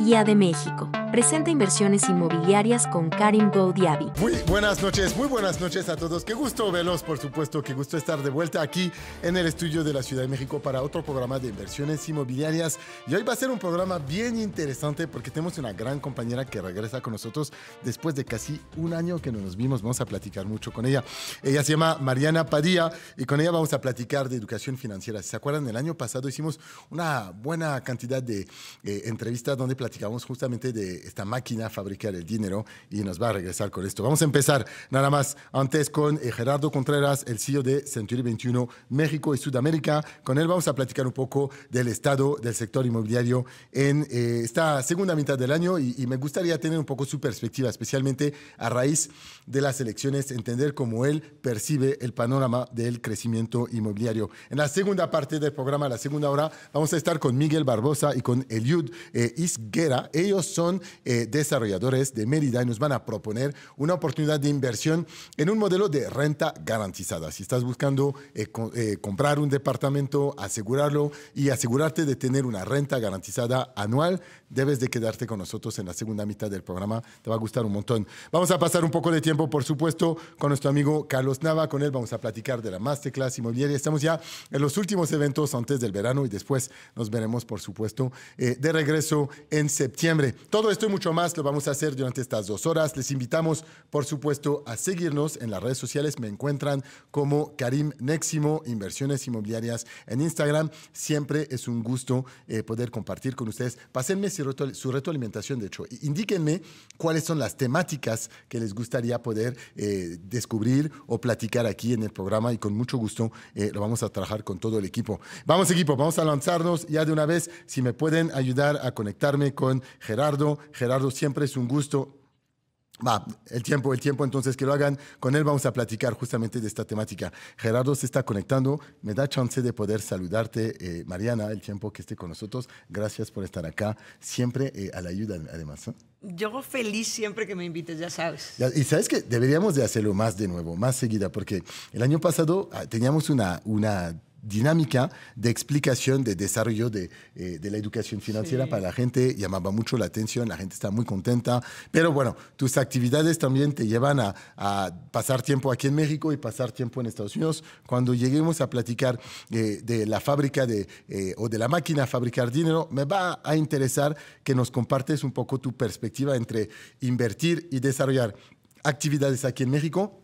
IA de México. Presenta inversiones inmobiliarias con Karim Goudiabi. Muy buenas noches, muy buenas noches a todos. Qué gusto verlos, por supuesto, qué gusto estar de vuelta aquí en el estudio de la Ciudad de México para otro programa de inversiones inmobiliarias. Y hoy va a ser un programa bien interesante porque tenemos una gran compañera que regresa con nosotros después de casi un año que no nos vimos. Vamos a platicar mucho con ella. Ella se llama Mariana Padilla y con ella vamos a platicar de educación financiera. ¿Se acuerdan? El año pasado hicimos una buena cantidad de eh, entrevistas donde platicamos justamente de esta máquina fabricar el dinero y nos va a regresar con esto. Vamos a empezar nada más antes con eh, Gerardo Contreras, el CEO de Century 21 México y Sudamérica. Con él vamos a platicar un poco del estado del sector inmobiliario en eh, esta segunda mitad del año y, y, me gustaría tener un poco su perspectiva, especialmente a raíz de las elecciones, entender cómo él percibe el panorama del crecimiento inmobiliario. En la segunda parte del programa, la segunda hora, vamos a estar con Miguel Barbosa y con Eliud eh, Isguera. Ellos son eh, desarrolladores de Mérida y nos van a proponer una oportunidad de inversión en un modelo de renta garantizada. Si estás buscando eh, eh, comprar un departamento, asegurarlo y asegurarte de tener una renta garantizada anual, debes de quedarte con nosotros en la segunda mitad del programa. Te va a gustar un montón. Vamos a pasar un poco de tiempo, por supuesto, con nuestro amigo Carlos Nava. Con él vamos a platicar de la Masterclass inmobiliaria. Estamos ya en los últimos eventos antes del verano y después nos veremos, por supuesto, eh, de regreso en septiembre. Todo esto y mucho más lo vamos a hacer durante estas dos horas. Les invitamos, por supuesto, a seguirnos en las redes sociales. Me encuentran como Karim Neximo, Inversiones Inmobiliarias en Instagram. Siempre es un gusto eh, poder compartir con ustedes. Pásenme su retroalimentación, de hecho. Indíquenme cuáles son las temáticas que les gustaría poder eh, descubrir o platicar aquí en el programa y con mucho gusto eh, lo vamos a trabajar con todo el equipo. Vamos equipo, vamos a lanzarnos ya de una vez. Si me pueden ayudar a conectarme con Gerardo. Gerardo, siempre es un gusto. Va, el tiempo, el tiempo, entonces que lo hagan. Con él vamos a platicar justamente de esta temática. Gerardo se está conectando. Me da chance de poder saludarte, eh, Mariana, el tiempo que esté con nosotros. Gracias por estar acá. Siempre eh, a la ayuda, además. ¿eh? Yo feliz siempre que me invites, ya sabes. Y sabes que deberíamos de hacerlo más de nuevo, más seguida, porque el año pasado ah, teníamos una, una dinámica de explicación, de desarrollo de, eh, de la educación financiera sí. para la gente, llamaba mucho la atención, la gente está muy contenta, pero bueno, tus actividades también te llevan a, a pasar tiempo aquí en México y pasar tiempo en Estados Unidos. Cuando lleguemos a platicar eh, de la fábrica de, eh, o de la máquina a fabricar dinero, me va a interesar que nos compartes un poco tu perspectiva entre invertir y desarrollar actividades aquí en México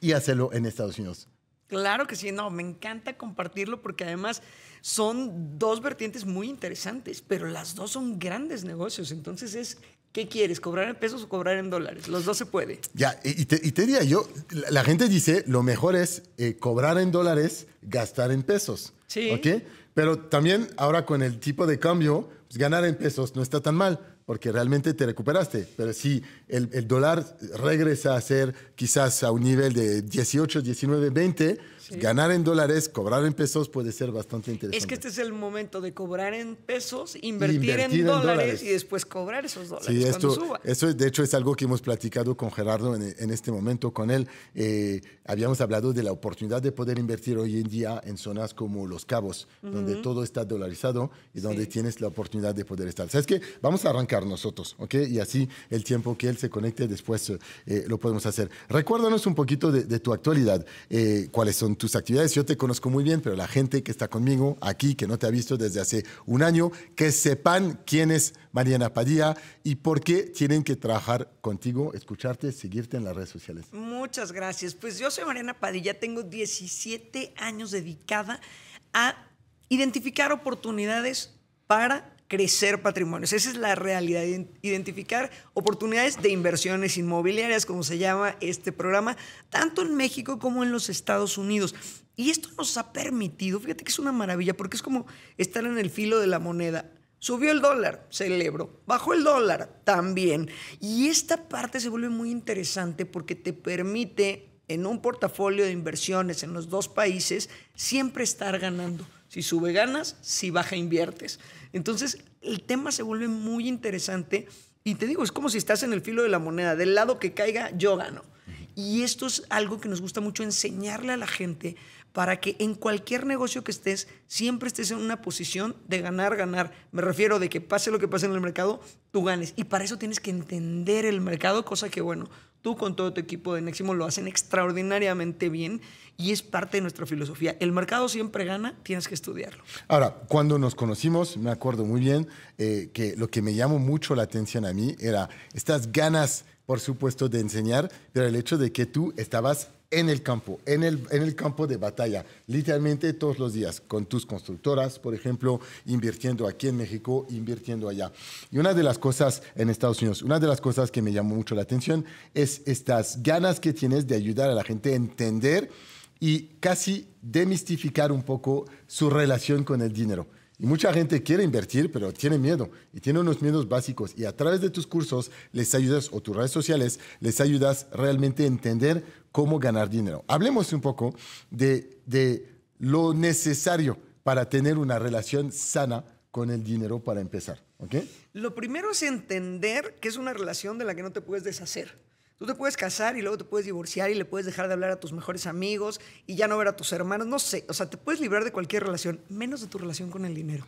y hacerlo en Estados Unidos. Claro que sí, no, me encanta compartirlo porque además son dos vertientes muy interesantes, pero las dos son grandes negocios. Entonces es, ¿qué quieres? ¿Cobrar en pesos o cobrar en dólares? Los dos se puede. Ya, y te, y te diría yo, la, la, gente dice, lo mejor es eh, cobrar en dólares, gastar en pesos. Sí. ¿Ok? Pero también ahora con el tipo de cambio, pues ganar en pesos no está tan mal porque realmente te recuperaste. Pero si el, el, dólar regresa a ser quizás a un nivel de 18, 19, 20, sí. ganar en dólares, cobrar en pesos puede ser bastante interesante. Es que este es el momento de cobrar en pesos, invertir, invertir en, dólares, en, dólares, y después cobrar esos dólares sí, esto, cuando suba. Eso de hecho es algo que hemos platicado con Gerardo en, en este momento con él. Eh, habíamos hablado de la oportunidad de poder invertir hoy en día en zonas como Los Cabos, uh -huh. donde todo está dolarizado y donde sí. tienes la oportunidad de poder estar. ¿Sabes qué? Vamos a arrancar nosotros, ¿ok? Y así el tiempo que él se conecte después eh, lo podemos hacer. Recuérdanos un poquito de, de tu actualidad, eh, cuáles son tus actividades. Yo te conozco muy bien, pero la gente que está conmigo aquí, que no te ha visto desde hace un año, que sepan quién es Mariana Padilla y por qué tienen que trabajar contigo, escucharte, seguirte en las redes sociales. Muchas gracias. Pues yo soy Mariana Padilla, tengo 17 años dedicada a identificar oportunidades para crecer patrimonios. Esa es la realidad, identificar oportunidades de inversiones inmobiliarias, como se llama este programa, tanto en México como en los Estados Unidos. Y esto nos ha permitido, fíjate que es una maravilla, porque es como estar en el filo de la moneda. Subió el dólar, celebro. Bajó el dólar, también. Y esta parte se vuelve muy interesante porque te permite en un portafolio de inversiones en los dos países siempre estar ganando. Si sube ganas, si baja inviertes. Entonces el tema se vuelve muy interesante y te digo, es como si estás en el filo de la moneda, del lado que caiga yo gano. Y esto es algo que nos gusta mucho enseñarle a la gente para que en cualquier negocio que estés, siempre estés en una posición de ganar, ganar. Me refiero de que pase lo que pase en el mercado, tú ganes. Y para eso tienes que entender el mercado, cosa que, bueno, tú con todo tu equipo de Neximo lo hacen extraordinariamente bien y es parte de nuestra filosofía. El mercado siempre gana, tienes que estudiarlo. Ahora, cuando nos conocimos, me acuerdo muy bien eh, que lo que me llamó mucho la atención a mí era estas ganas, por supuesto, de enseñar, pero el hecho de que tú estabas en el campo, en el, en el campo de batalla, literalmente todos los días, con tus constructoras, por ejemplo, invirtiendo aquí en México, invirtiendo allá. Y una de las cosas en Estados Unidos, una de las cosas que me llamó mucho la atención es estas ganas que tienes de ayudar a la gente a entender y casi demistificar un poco su relación con el dinero. Y mucha gente quiere invertir, pero tiene miedo y tiene unos miedos básicos. Y a través de tus cursos les ayudas, o tus redes sociales, les ayudas realmente a entender cómo ganar dinero. Hablemos un poco de, de lo necesario para tener una relación sana con el dinero para empezar. ¿okay? Lo primero es entender que es una relación de la que no te puedes deshacer. Tú te puedes casar y luego te puedes divorciar y le puedes dejar de hablar a tus mejores amigos y ya no ver a tus hermanos, no sé, o sea, te puedes librar de cualquier relación, menos de tu relación con el dinero.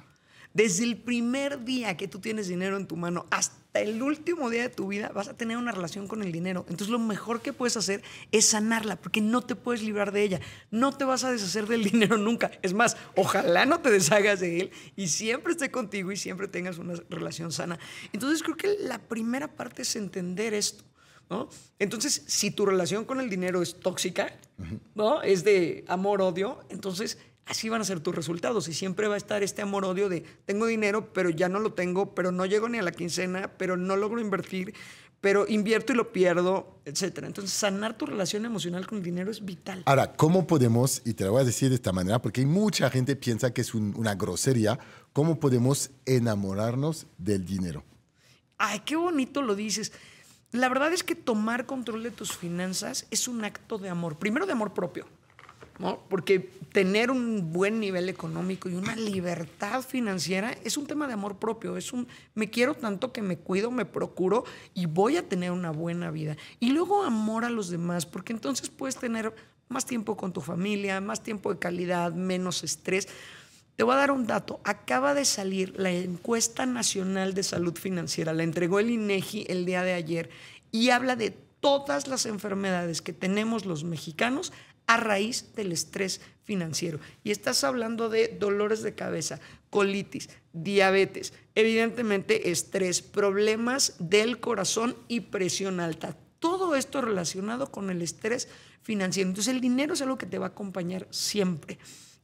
Desde el primer día que tú tienes dinero en tu mano hasta el último día de tu vida vas a tener una relación con el dinero. Entonces lo mejor que puedes hacer es sanarla porque no te puedes librar de ella. No te vas a deshacer del dinero nunca. Es más, ojalá no te deshagas de él y siempre esté contigo y siempre tengas una relación sana. Entonces creo que la primera parte es entender esto. ¿No? Entonces, si tu relación con el dinero es tóxica, ¿no? Es de amor-odio, entonces así van a ser tus resultados y siempre va a estar este amor-odio de tengo dinero, pero ya no lo tengo, pero no llego ni a la quincena, pero no logro invertir, pero invierto y lo pierdo, etcétera. Entonces, sanar tu relación emocional con el dinero es vital. Ahora, ¿cómo podemos, y te lo voy a decir de esta manera, porque hay mucha gente que piensa que es un, una grosería, ¿cómo podemos enamorarnos del dinero? Ay, qué bonito lo dices. La verdad es que tomar control de tus finanzas es un acto de amor, primero de amor propio. ¿no? Porque tener un buen nivel económico y una libertad financiera es un tema de amor propio, es un me quiero tanto que me cuido, me procuro y voy a tener una buena vida. Y luego amor a los demás, porque entonces puedes tener más tiempo con tu familia, más tiempo de calidad, menos estrés. Te voy a dar un dato. Acaba de salir la encuesta nacional de salud financiera. La entregó el INEGI el día de ayer y habla de todas las enfermedades que tenemos los mexicanos a raíz del estrés financiero. Y estás hablando de dolores de cabeza, colitis, diabetes, evidentemente estrés, problemas del corazón y presión alta. Todo esto relacionado con el estrés financiero. Entonces el dinero es algo que te va a acompañar siempre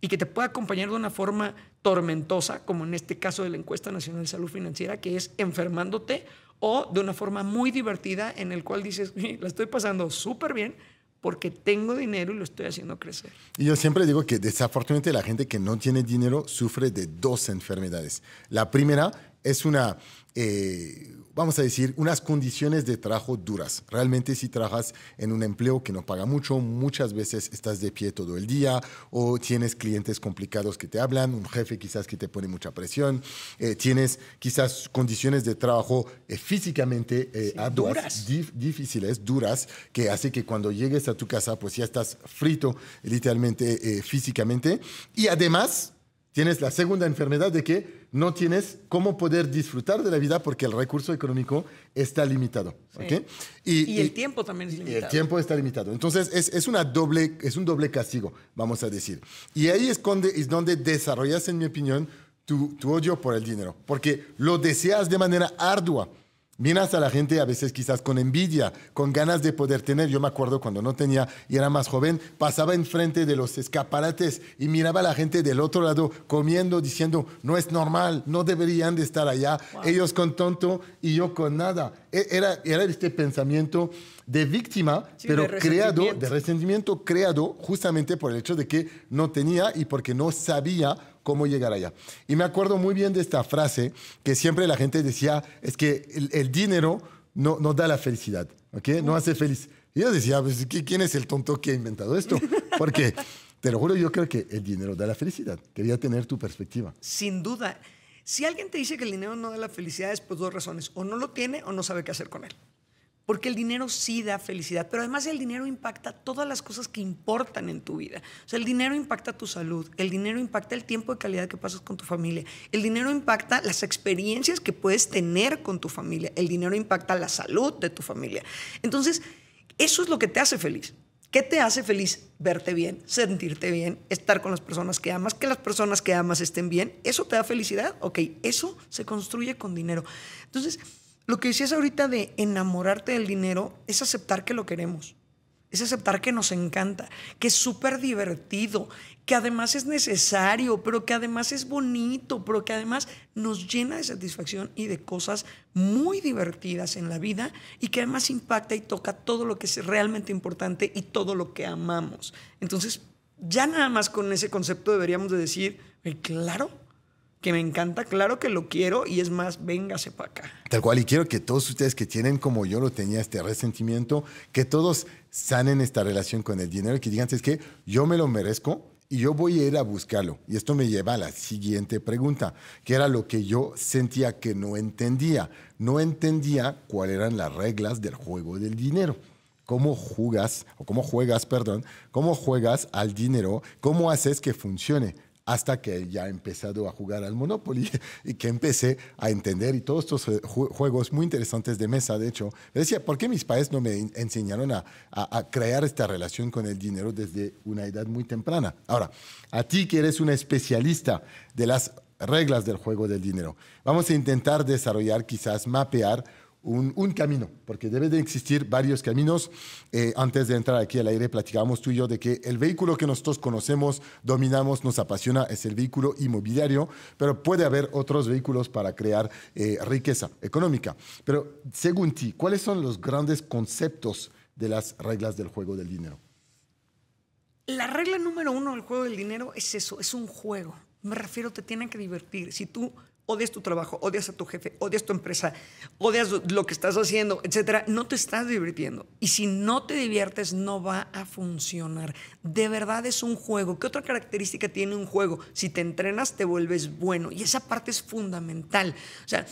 y que te puede acompañar de una forma tormentosa, como en este caso de la encuesta nacional de salud financiera, que es enfermándote, o de una forma muy divertida en el cual dices, la estoy pasando súper bien, porque tengo dinero y lo estoy haciendo crecer. Y yo siempre digo que desafortunadamente la gente que no tiene dinero sufre de dos enfermedades. La primera es una, eh, vamos a decir, unas condiciones de trabajo duras. Realmente si trabajas en un empleo que no paga mucho, muchas veces estás de pie todo el día o tienes clientes complicados que te hablan, un jefe quizás que te pone mucha presión, eh, tienes quizás condiciones de trabajo eh, físicamente eh, Sí, duras. dif- difíciles, duras, que hace que cuando llegues a tu casa pues ya estás frito literalmente, físicamente. Y además tienes la segunda enfermedad de que no tienes cómo poder disfrutar de la vida porque el recurso económico está limitado. Sí. Y, el tiempo también es y limitado. el tiempo está limitado. Entonces, es, es, una doble, es un doble castigo, vamos a decir. Y ahí es donde, es donde desarrollas, en mi opinión, tu, tu odio por el dinero. Porque lo deseas de manera ardua. Miras a la gente a veces quizás con envidia, con ganas de poder tener. Yo me acuerdo cuando no tenía y era más joven, pasaba enfrente de los escaparates y miraba a la gente del otro lado comiendo, diciendo, no es normal, no deberían de estar allá. Ellos con tonto y yo con nada. E- Era, era este pensamiento de víctima, Sí, pero de creado, de resentimiento creado justamente por el hecho de que no tenía y porque no sabía cómo llegar allá. Y me acuerdo muy bien de esta frase que siempre la gente decía, es que el, el dinero no, no da la felicidad, ¿ok? No hace feliz. Y yo decía, pues, ¿qui- ¿quién es el tonto que ha inventado esto? Porque, te lo juro, yo creo que el dinero da la felicidad. Quería tener tu perspectiva. Sin duda. Si alguien te dice que el dinero no da la felicidad es por dos razones. O no lo tiene o no sabe qué hacer con él. Porque el dinero sí da felicidad, pero además el dinero impacta todas las cosas que importan en tu vida. O sea, el dinero impacta tu salud, el dinero impacta el tiempo de calidad que pasas con tu familia, el dinero impacta las experiencias que puedes tener con tu familia, el dinero impacta la salud de tu familia. Entonces, eso es lo que te hace feliz. ¿Qué te hace feliz? Verte bien, sentirte bien, estar con las personas que amas, que las personas que amas estén bien. ¿Eso te da felicidad? Ok, eso se construye con dinero. Entonces, lo que decías ahorita de enamorarte del dinero es aceptar que lo queremos, es aceptar que nos encanta, que es súper divertido, que además es necesario, pero que además es bonito, pero que además nos llena de satisfacción y de cosas muy divertidas en la vida y que además impacta y toca todo lo que es realmente importante y todo lo que amamos. Entonces, ya nada más con ese concepto deberíamos de decir, claro, que me encanta, claro que lo quiero y es más, véngase para acá. Tal cual, y quiero que todos ustedes que tienen como yo lo tenía este resentimiento, que todos sanen esta relación con el dinero, que digan, es que yo me lo merezco y yo voy a ir a buscarlo. Y esto me lleva a la siguiente pregunta, que era lo que yo sentía que no entendía. No entendía cuáles eran las reglas del juego del dinero cómo jugas, o cómo juegas, perdón, cómo juegas al dinero, cómo haces que funcione hasta que ya he empezado a jugar al Monopoly y que empecé a entender y todos estos eh, juegos muy interesantes de mesa, de hecho, decía, ¿por qué mis padres no me enseñaron a, a, crear esta relación con el dinero desde una edad muy temprana? Ahora, a ti que eres una especialista de las reglas del juego del dinero, vamos a intentar desarrollar, quizás mapear un, camino, porque debe de existir varios caminos. Eh, antes de entrar aquí al aire, platicábamos tú y yo de que el vehículo que nosotros conocemos, dominamos, nos apasiona, es el vehículo inmobiliario, pero puede haber otros vehículos para crear eh, riqueza económica. Pero según ti, ¿cuáles son los grandes conceptos de las reglas del juego del dinero? La regla número uno del juego del dinero es eso, es un juego. Me refiero, te tienen que divertir. Si tú odias tu trabajo, odias a tu jefe, odias tu empresa, odias lo que estás haciendo, etcétera, no te estás divirtiendo. Y si no te diviertes, no va a funcionar. De verdad es un juego. ¿Qué otra característica tiene un juego? Si te entrenas, te vuelves bueno. Y esa parte es fundamental. O sea,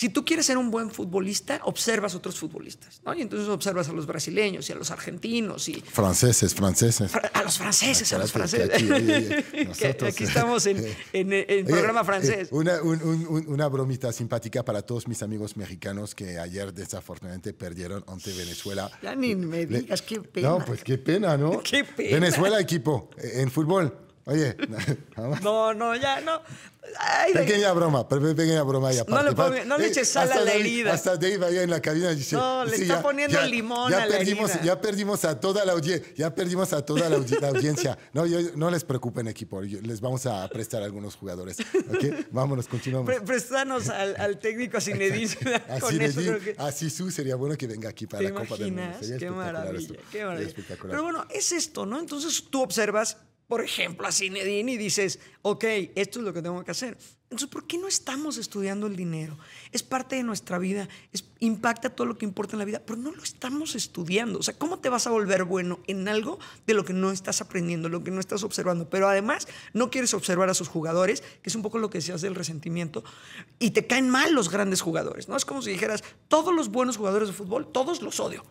si tú quieres ser un buen futbolista, observas a otros futbolistas, ¿no? Y entonces observas a los brasileños y a los argentinos y... Franceses, franceses. a los franceses, a los franceses. Aquí, estamos en, en, programa francés. una, una bromita simpática para todos mis amigos mexicanos que ayer desafortunadamente perdieron ante Venezuela. Ya ni me digas, qué pena. No, pues qué pena, ¿no? Qué pena. Venezuela, equipo, en fútbol. Oye, no, no, ya no. pequeña broma, pequeña broma ya. No, le, no le eches sal a la herida. Hasta Dave allá en la cabina dice. No, le está poniendo limón ya a perdimos, la herida. Ya perdimos a toda la audiencia. Ya perdimos a toda la, audiencia. No, no les preocupen, equipo. Les vamos a prestar a algunos jugadores. ¿okay? Vámonos, continuamos. Pre préstanos al, al, técnico a Zinedine. a Zinedine, a Sisu sería bueno que venga aquí para la Copa del Mundo. Sería qué maravilla, qué maravilla. Pero bueno, es esto, ¿no? Entonces tú observas por ejemplo, a Zinedine y dices, ok, esto es lo que tengo que hacer. Entonces, ¿por qué no estamos estudiando el dinero? Es parte de nuestra vida, es, impacta todo lo que importa en la vida, pero no lo estamos estudiando. O sea, ¿cómo te vas a volver bueno en algo de lo que no estás aprendiendo, lo que no estás observando? Pero además, no quieres observar a sus jugadores, que es un poco lo que decías del resentimiento, y te caen mal los grandes jugadores, ¿no? Es como si dijeras, todos los buenos jugadores de fútbol, todos los odio.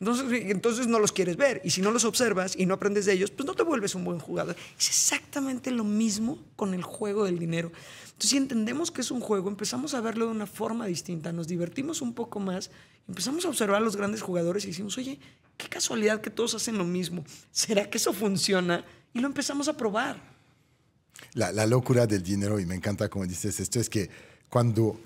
Entonces, entonces no los quieres ver. Y si no los observas y no aprendes de ellos, pues no te vuelves un buen jugador. Es exactamente lo mismo con el juego del dinero. Entonces, si entendemos que es un juego, empezamos a verlo de una forma distinta, nos divertimos un poco más, empezamos a observar a los grandes jugadores y decimos, oye, qué casualidad que todos hacen lo mismo. ¿Será que eso funciona? Y lo empezamos a probar. La, locura del dinero, y me encanta como dices esto, es que cuando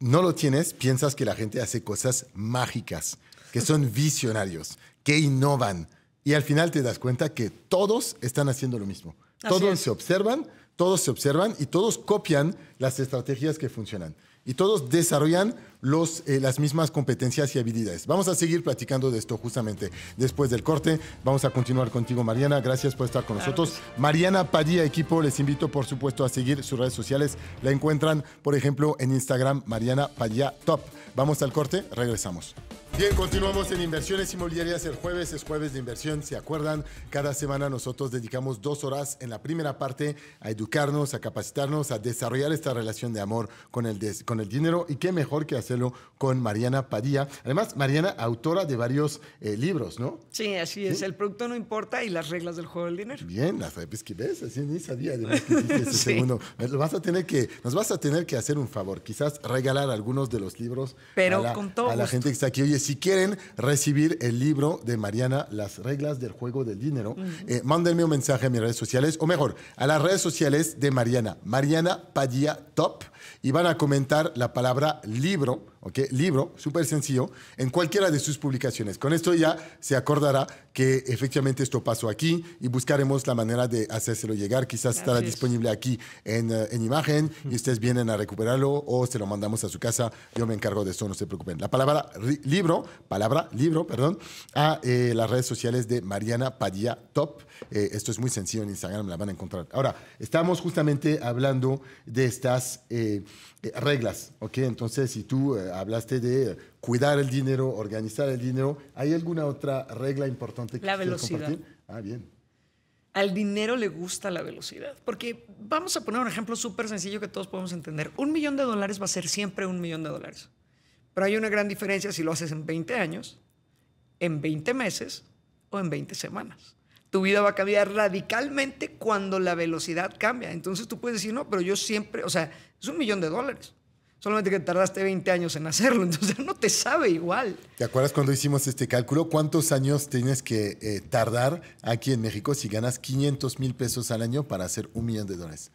no lo tienes, piensas que la gente hace cosas mágicas que son visionarios, que innovan. Y al final te das cuenta que todos están haciendo lo mismo. todos se observan, todos se observan y todos copian las estrategias que funcionan. Y todos desarrollan los, eh, las mismas competencias y habilidades. Vamos a seguir platicando de esto justamente después del corte. Vamos a continuar contigo, Mariana. Gracias por estar con nosotros. Mariana Padilla, equipo, les invito por supuesto a seguir sus redes sociales. La encuentran, por ejemplo, en Instagram, Mariana Padilla Top. Vamos al corte, regresamos. Bien, continuamos en inversiones inmobiliarias. El jueves es jueves de inversión. ¿Se acuerdan? Cada semana nosotros dedicamos dos horas en la primera parte a educarnos, a capacitarnos, a desarrollar esta relación de amor con el, con el dinero. Y qué mejor que hacerlo con Mariana Padilla. Además, Mariana, autora de varios eh, libros, ¿no? Sí, así es. El producto no importa y las reglas del juego del dinero. Bien, las pues que ves, así ni sabía además que ese segundo. Lo vas a tener que, nos vas a tener que hacer un favor, quizás regalar algunos de los libros Pero a la, con todo a la gente que está aquí. Oye, si quieren recibir el libro de Mariana, Las reglas del juego del dinero, eh, mándenme un mensaje a mis redes sociales, o mejor, a las redes sociales de Mariana, Mariana Padilla Top, y van a comentar la palabra libro, ¿ok? Libro, súper sencillo, en cualquiera de sus publicaciones. Con esto ya se acordará que efectivamente esto pasó aquí y buscaremos la manera de hacérselo llegar. Quizás estará disponible aquí en, eh, en imagen y ustedes vienen a recuperarlo o se lo mandamos a su casa. Yo me encargo de eso, no se preocupen. La palabra libro, palabra libro, perdón, a eh, las redes sociales de Mariana Padilla Top. Eh, esto es muy sencillo en Instagram, la van a encontrar. Ahora, estamos justamente hablando de estas eh, eh, reglas, ¿ok? Entonces, si tú eh, hablaste de cuidar el dinero, organizar el dinero, ¿hay alguna otra regla importante que La velocidad. compartir? Ah, bien. Al dinero le gusta la velocidad. Porque vamos a poner un ejemplo súper sencillo que todos podemos entender. Un millón de dólares va a ser siempre un millón de dólares. Pero hay una gran diferencia si lo haces en 20 años, en 20 meses o en 20 semanas. Tu vida va a cambiar radicalmente cuando la velocidad cambia. Entonces tú puedes decir, no, pero yo siempre, o sea, es un millón de dólares. Solamente que tardaste 20 años en hacerlo, entonces no te sabe igual. ¿Te acuerdas cuando hicimos este cálculo? ¿Cuántos años tienes que eh, tardar aquí en México si ganas 500 mil pesos al año para hacer un millón de dólares?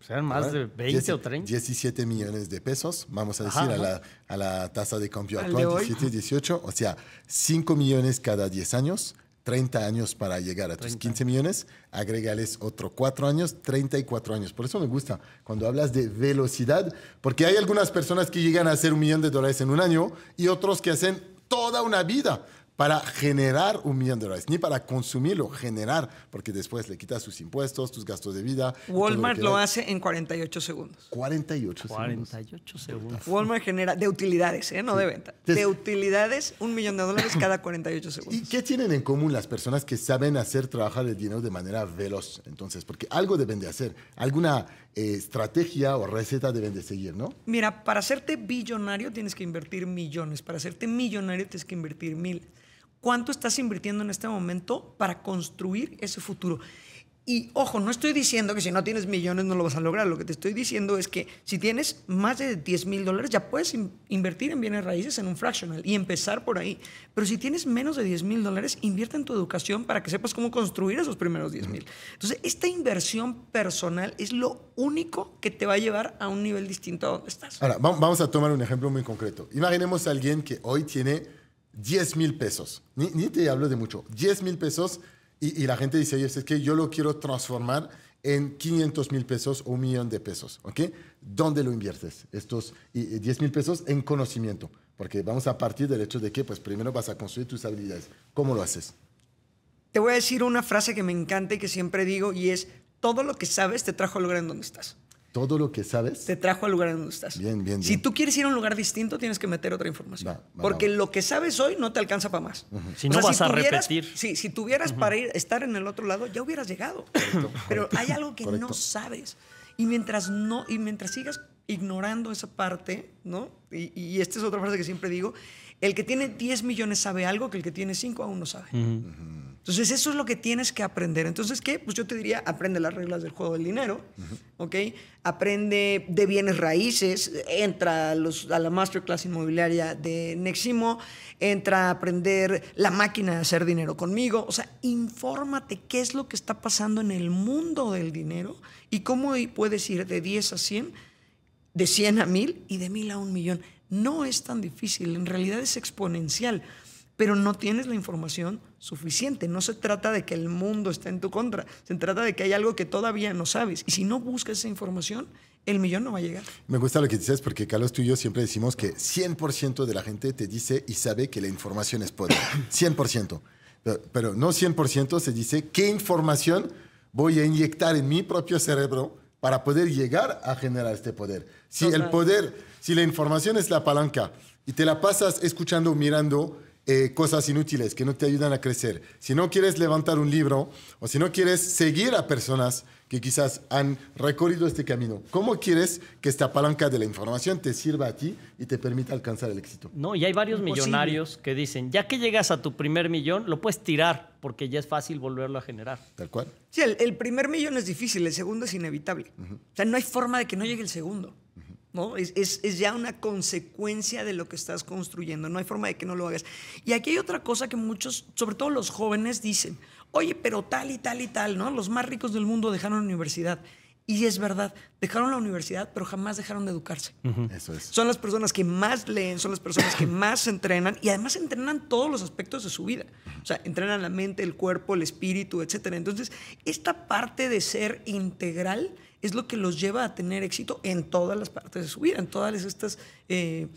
Sean más de 20 o 30. 17 millones de pesos, vamos a decir, Ajá, a, la, a la tasa de cambio Al actual, de hoy. 17, 18, o sea, 5 millones cada 10 años, 30 años para llegar a tus 30. 15 millones, agrégales otro 4 años, 34 años. Por eso me gusta cuando hablas de velocidad, porque hay algunas personas que llegan a hacer un millón de dólares en un año y otros que hacen toda una vida para generar un millón de dólares, ni para consumirlo, generar, porque después le quitas sus impuestos, tus gastos de vida. y Walmart lo hace en 48 segundos. 48 segundos. 48 segundos. Walmart genera de utilidades, ¿eh? no de venta. Entonces- De utilidades, un millón de dólares cada 48 ¿Y segundos. qué tienen en común las personas que saben hacer trabajar el dinero de manera veloz? Entonces, porque algo deben de hacer, alguna eh, estrategia o receta deben de seguir, ¿no? Mira, para hacerte billonario tienes que invertir millones. Para hacerte millonario tienes que invertir mil. ¿Cuánto estás invirtiendo en este momento para construir ese futuro? Y ojo, no estoy diciendo que si no tienes millones no lo vas a lograr. Lo que te estoy diciendo es que si tienes más de 10 mil dólares, ya puedes in- invertir en bienes raíces en un fractional y empezar por ahí. Pero si tienes menos de 10 mil dólares, invierte en tu educación para que sepas cómo construir esos primeros 10 mil. Entonces, esta inversión personal es lo único que te va a llevar a un nivel distinto a donde estás. Ahora, va- vamos a tomar un ejemplo muy concreto. Imaginemos a alguien que hoy tiene 10 mil pesos. Ni, ni te hablo de mucho. 10 mil pesos y, y la gente dice, es que yo lo quiero transformar en 500 mil pesos o un millón de pesos, ¿ok? ¿Dónde lo inviertes? Estos y- y 10 mil pesos en conocimiento, porque vamos a partir del hecho de que, pues, primero vas a construir tus habilidades. ¿Cómo lo haces? Te voy a decir una frase que me encanta y que siempre digo y es, todo lo que sabes te trajo al lugar en donde estás. Todo lo que sabes. Te trajo al lugar en donde estás. Bien, bien, Si bien. tú quieres ir a un lugar distinto, tienes que meter otra información. Va, va, porque va. lo que sabes hoy no te alcanza para más. Si no vas a tuvieras- repetir. Sí, si tuvieras para ir, estar en el otro lado, ya hubieras llegado. Pero hay algo que correcto. no sabes. Y mientras, no, y mientras sigas ignorando esa parte, ¿no? Y, y esta es otra frase que siempre digo, el que tiene 10 millones sabe algo que el que tiene 5 aún no sabe. Entonces, eso es lo que tienes que aprender. Entonces, ¿qué? Pues yo te diría, aprende las reglas del juego del dinero, ¿ok? Aprende de bienes raíces, entra a, los- a la masterclass inmobiliaria de Neximo, entra a aprender la máquina de hacer dinero conmigo. O sea, infórmate qué es lo que está pasando en el mundo del dinero y cómo puedes ir de 10 a 100 de 100 a 1000 y de 1000 a un millón. No es tan difícil, en realidad es exponencial, pero no tienes la información suficiente. No se trata de que el mundo esté en tu contra, se trata de que hay algo que todavía no sabes. Y si no buscas esa información, el millón no va a llegar. Me gusta lo que dices porque Carlos, tú y yo siempre decimos que 100% de la gente te dice y sabe que la información es poder. 100%. Pero, pero no 100% se dice qué información voy a inyectar en mi propio cerebro para poder llegar a generar este poder. Si el poder, si la información es la palanca y te la pasas escuchando, mirando eh, cosas inútiles que no te ayudan a crecer, si no quieres levantar un libro o si no quieres seguir a personas que quizás han recorrido este camino, ¿cómo quieres que esta palanca de la información te sirva a ti y te permita alcanzar el éxito? No, y hay varios millonarios que dicen, ya que llegas a tu primer millón, lo puedes tirar porque ya es fácil volverlo a generar. Tal cual. Sí, el, primer millón es difícil, el segundo es inevitable. O sea, no hay forma de que no llegue el segundo. ¿No? Es, es, ya una consecuencia de lo que estás construyendo, no hay forma de que no lo hagas. Y aquí hay otra cosa que muchos, sobre todo los jóvenes, dicen, oye, pero tal y tal y tal, ¿no? Los más ricos del mundo dejaron la universidad. Y es verdad, dejaron la universidad, pero jamás dejaron de educarse. Eso es. Son las personas que más leen, son las personas que más entrenan y además entrenan todos los aspectos de su vida. O sea, entrenan la mente, el cuerpo, el espíritu, etc. Entonces, esta parte de ser integral es lo que los lleva a tener éxito en todas las partes de su vida, en todas estas eh,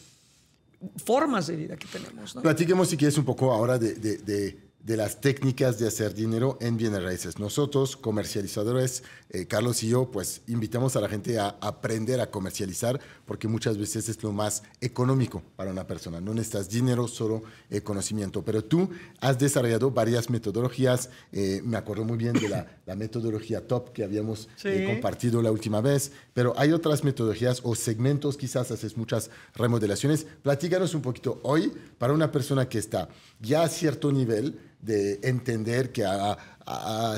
formas de vida que tenemos. Platiquemos, si quieres, un poco ahora de las técnicas de hacer dinero en bienes raíces. Nosotros, comercializadores, eh, Carlos y yo, pues invitamos a la gente a aprender a comercializar porque muchas veces es lo más económico para una persona. No necesitas dinero, solo eh, conocimiento. Pero tú has desarrollado varias metodologías. Eh, me acuerdo muy bien de la, metodología top que habíamos compartido la última vez. Pero hay otras metodologías o segmentos, quizás haces muchas remodelaciones. Platícanos un poquito hoy para una persona que está ya a cierto nivel de entender que ha,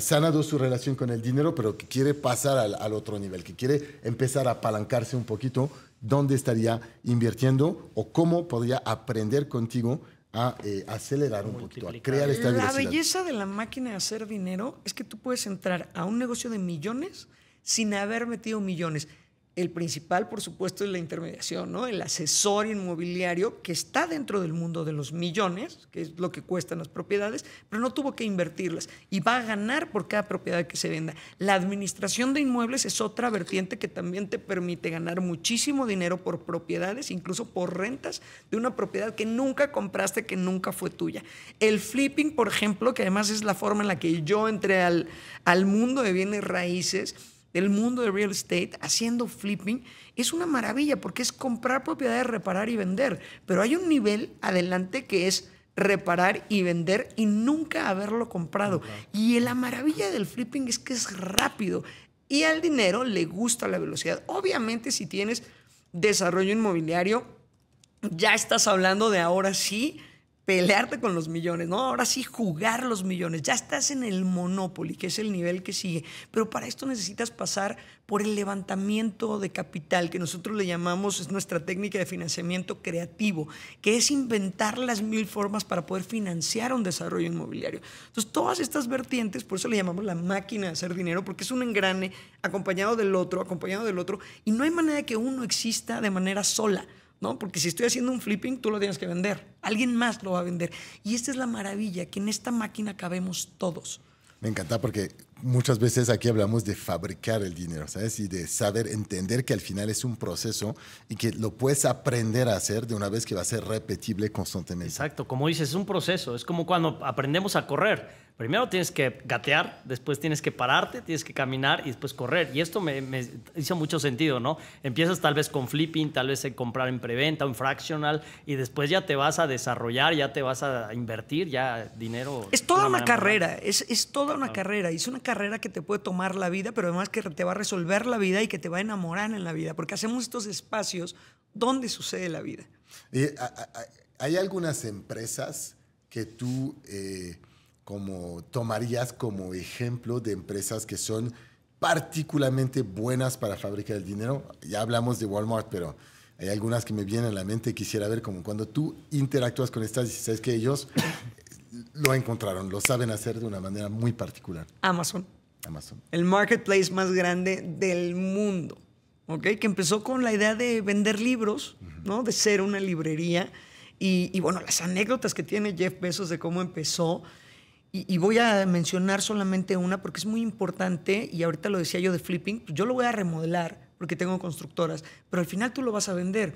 sanado su relación con el dinero, pero que quiere pasar al, otro nivel, que quiere empezar a apalancarse un poquito, ¿dónde estaría invirtiendo o cómo podría aprender contigo a eh, acelerar un poquito, a crear esta La belleza de la máquina de hacer dinero es que tú puedes entrar a un negocio de millones sin haber metido millones. El principal, por supuesto, es la intermediación, ¿no? El asesor inmobiliario que está dentro del mundo de los millones, que es lo que cuestan las propiedades, pero no tuvo que invertirlas y va a ganar por cada propiedad que se venda. La administración de inmuebles es otra vertiente que también te permite ganar muchísimo dinero por propiedades, incluso por rentas de una propiedad que nunca compraste, que nunca fue tuya. El flipping, por ejemplo, que además es la forma en la que yo entré al, al mundo de bienes raíces, del mundo de real estate haciendo flipping es una maravilla porque es comprar propiedades, reparar y vender. Pero hay un nivel adelante que es reparar y vender y nunca haberlo comprado. Y la maravilla del flipping es que es rápido y al dinero le gusta la velocidad. Obviamente si tienes desarrollo inmobiliario, ya estás hablando de ahora sí pelearte con los millones, ¿no? Ahora sí jugar los millones. Ya estás en el Monopoly, que es el nivel que sigue. Pero para esto necesitas pasar por el levantamiento de capital, que nosotros le llamamos, es nuestra técnica de financiamiento creativo, que es inventar las mil formas para poder financiar un desarrollo inmobiliario. Entonces, todas estas vertientes, por eso le llamamos la máquina de hacer dinero, porque es un engrane acompañado del otro, acompañado del otro, y no hay manera que uno exista de manera sola. ¿No? Porque si estoy haciendo un flipping, tú lo tienes que vender. Alguien más lo va a vender. Y esta es la maravilla, que en esta máquina cabemos todos. Me encanta porque muchas veces aquí hablamos de fabricar el dinero, ¿sabes? Y de saber entender que al final es un proceso y que lo puedes aprender a hacer de una vez que va a ser repetible constantemente. Exacto, como dices, es un proceso. Es como cuando aprendemos a correr primero tienes que gatear, después tienes que pararte, tienes que caminar y después correr. Y esto me, hizo mucho sentido, ¿no? Empiezas tal vez con flipping, tal vez en comprar en preventa, un fractional, y después ya te vas a desarrollar, ya te vas a invertir, ya dinero. Es toda una, carrera, es, es, toda una carrera. Y es una carrera que te puede tomar la vida, pero además que te va a resolver la vida y que te va a enamorar en la vida, porque hacemos estos espacios donde sucede la vida. hay algunas empresas que tú... Eh, como tomarías como ejemplo de empresas que son particularmente buenas para fabricar el dinero? Ya hablamos de Walmart, pero hay algunas que me vienen a la mente. Quisiera ver como cuando tú interactúas con estas y sabes que ellos lo encontraron, lo saben hacer de una manera muy particular. Amazon. Amazon. El marketplace más grande del mundo, ¿ok? Que empezó con la idea de vender libros, ¿no? De ser una librería. Y, y bueno, las anécdotas que tiene Jeff Bezos de cómo empezó y, voy a mencionar solamente una porque es muy importante y ahorita lo decía yo de flipping, pues yo lo voy a remodelar porque tengo constructoras, pero al final tú lo vas a vender.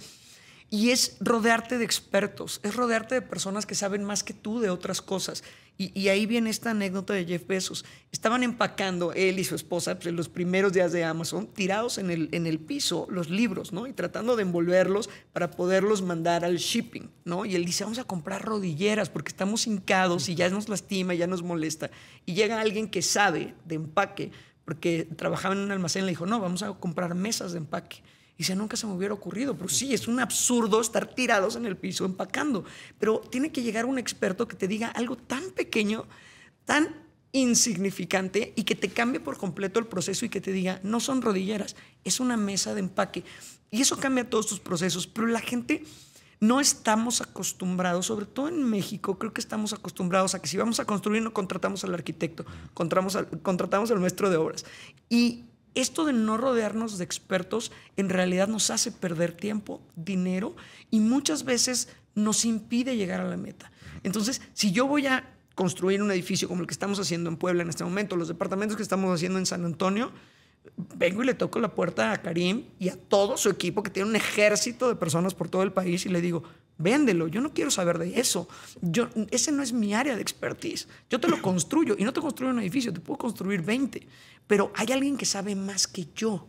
Y es rodearte de expertos, es rodearte de personas que saben más que tú de otras cosas. Y, ahí viene esta anécdota de Jeff Bezos. Estaban empacando él y su esposa pues, en los primeros días de Amazon, tirados en el, en el piso los libros, ¿no? Y tratando de envolverlos para poderlos mandar al shipping, ¿no? Y él dice, vamos a comprar rodilleras porque estamos hincados y ya nos lastima, ya nos molesta. Y llega alguien que sabe de empaque, porque trabajaba en un almacén, le dijo, no, vamos a comprar mesas de empaque. Y dice, nunca se me hubiera ocurrido, pero sí, es un absurdo estar tirados en el piso empacando. Pero tiene que llegar un experto que te diga algo tan pequeño, tan insignificante y que te cambie por completo el proceso y que te diga, no son rodilleras, es una mesa de empaque. Y eso cambia todos tus procesos, pero la gente no estamos acostumbrados, sobre todo en México, creo que estamos acostumbrados a que si vamos a construir no contratamos al arquitecto, contratamos al, contratamos al maestro de obras. Y esto de no rodearnos de expertos en realidad nos hace perder tiempo, dinero y muchas veces nos impide llegar a la meta. Entonces, si yo voy a construir un edificio como el que estamos haciendo en Puebla en este momento, los departamentos que estamos haciendo en San Antonio, vengo y le toco la puerta a Karim y a todo su equipo que tiene un ejército de personas por todo el país y le digo, véndelo, yo no quiero saber de eso. Yo, ese no es mi área de expertise. Yo te lo construyo y no te construyo un edificio, te puedo construir 20, pero hay alguien que sabe más que yo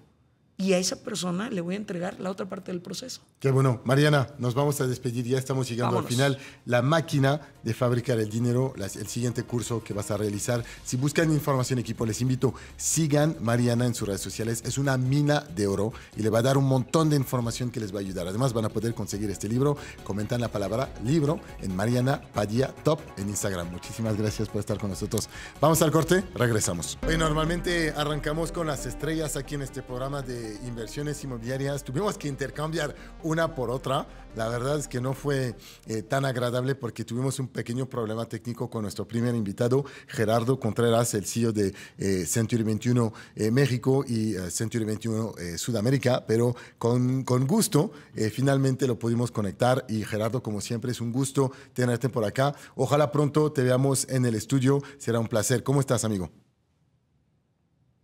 y a esa persona le voy a entregar la otra parte del proceso. Qué bueno. Mariana, nos vamos a despedir, ya estamos llegando al final. La máquina de fabricar el dinero, el siguiente curso que vas a realizar. Si buscan información equipo, les invito, sigan Mariana en sus redes sociales. Es una mina de oro y le va a dar un montón de información que les va a ayudar. Además van a poder conseguir este libro. Comentan la palabra libro en Mariana Padilla Top en Instagram. Muchísimas gracias por estar con nosotros. Vamos al corte, regresamos. Hoy normalmente arrancamos con las estrellas aquí en este programa de inversiones inmobiliarias, tuvimos que intercambiar una por otra. La verdad es que no fue eh, tan agradable porque tuvimos un pequeño problema técnico con nuestro primer invitado, Gerardo Contreras, el CEO de eh, Century 21 eh, México y Century 21 Sudamérica, pero con, con gusto finalmente lo pudimos conectar y Gerardo, como siempre, es un gusto tenerte por acá. Ojalá pronto te veamos en el estudio, será un placer. ¿Cómo estás, amigo?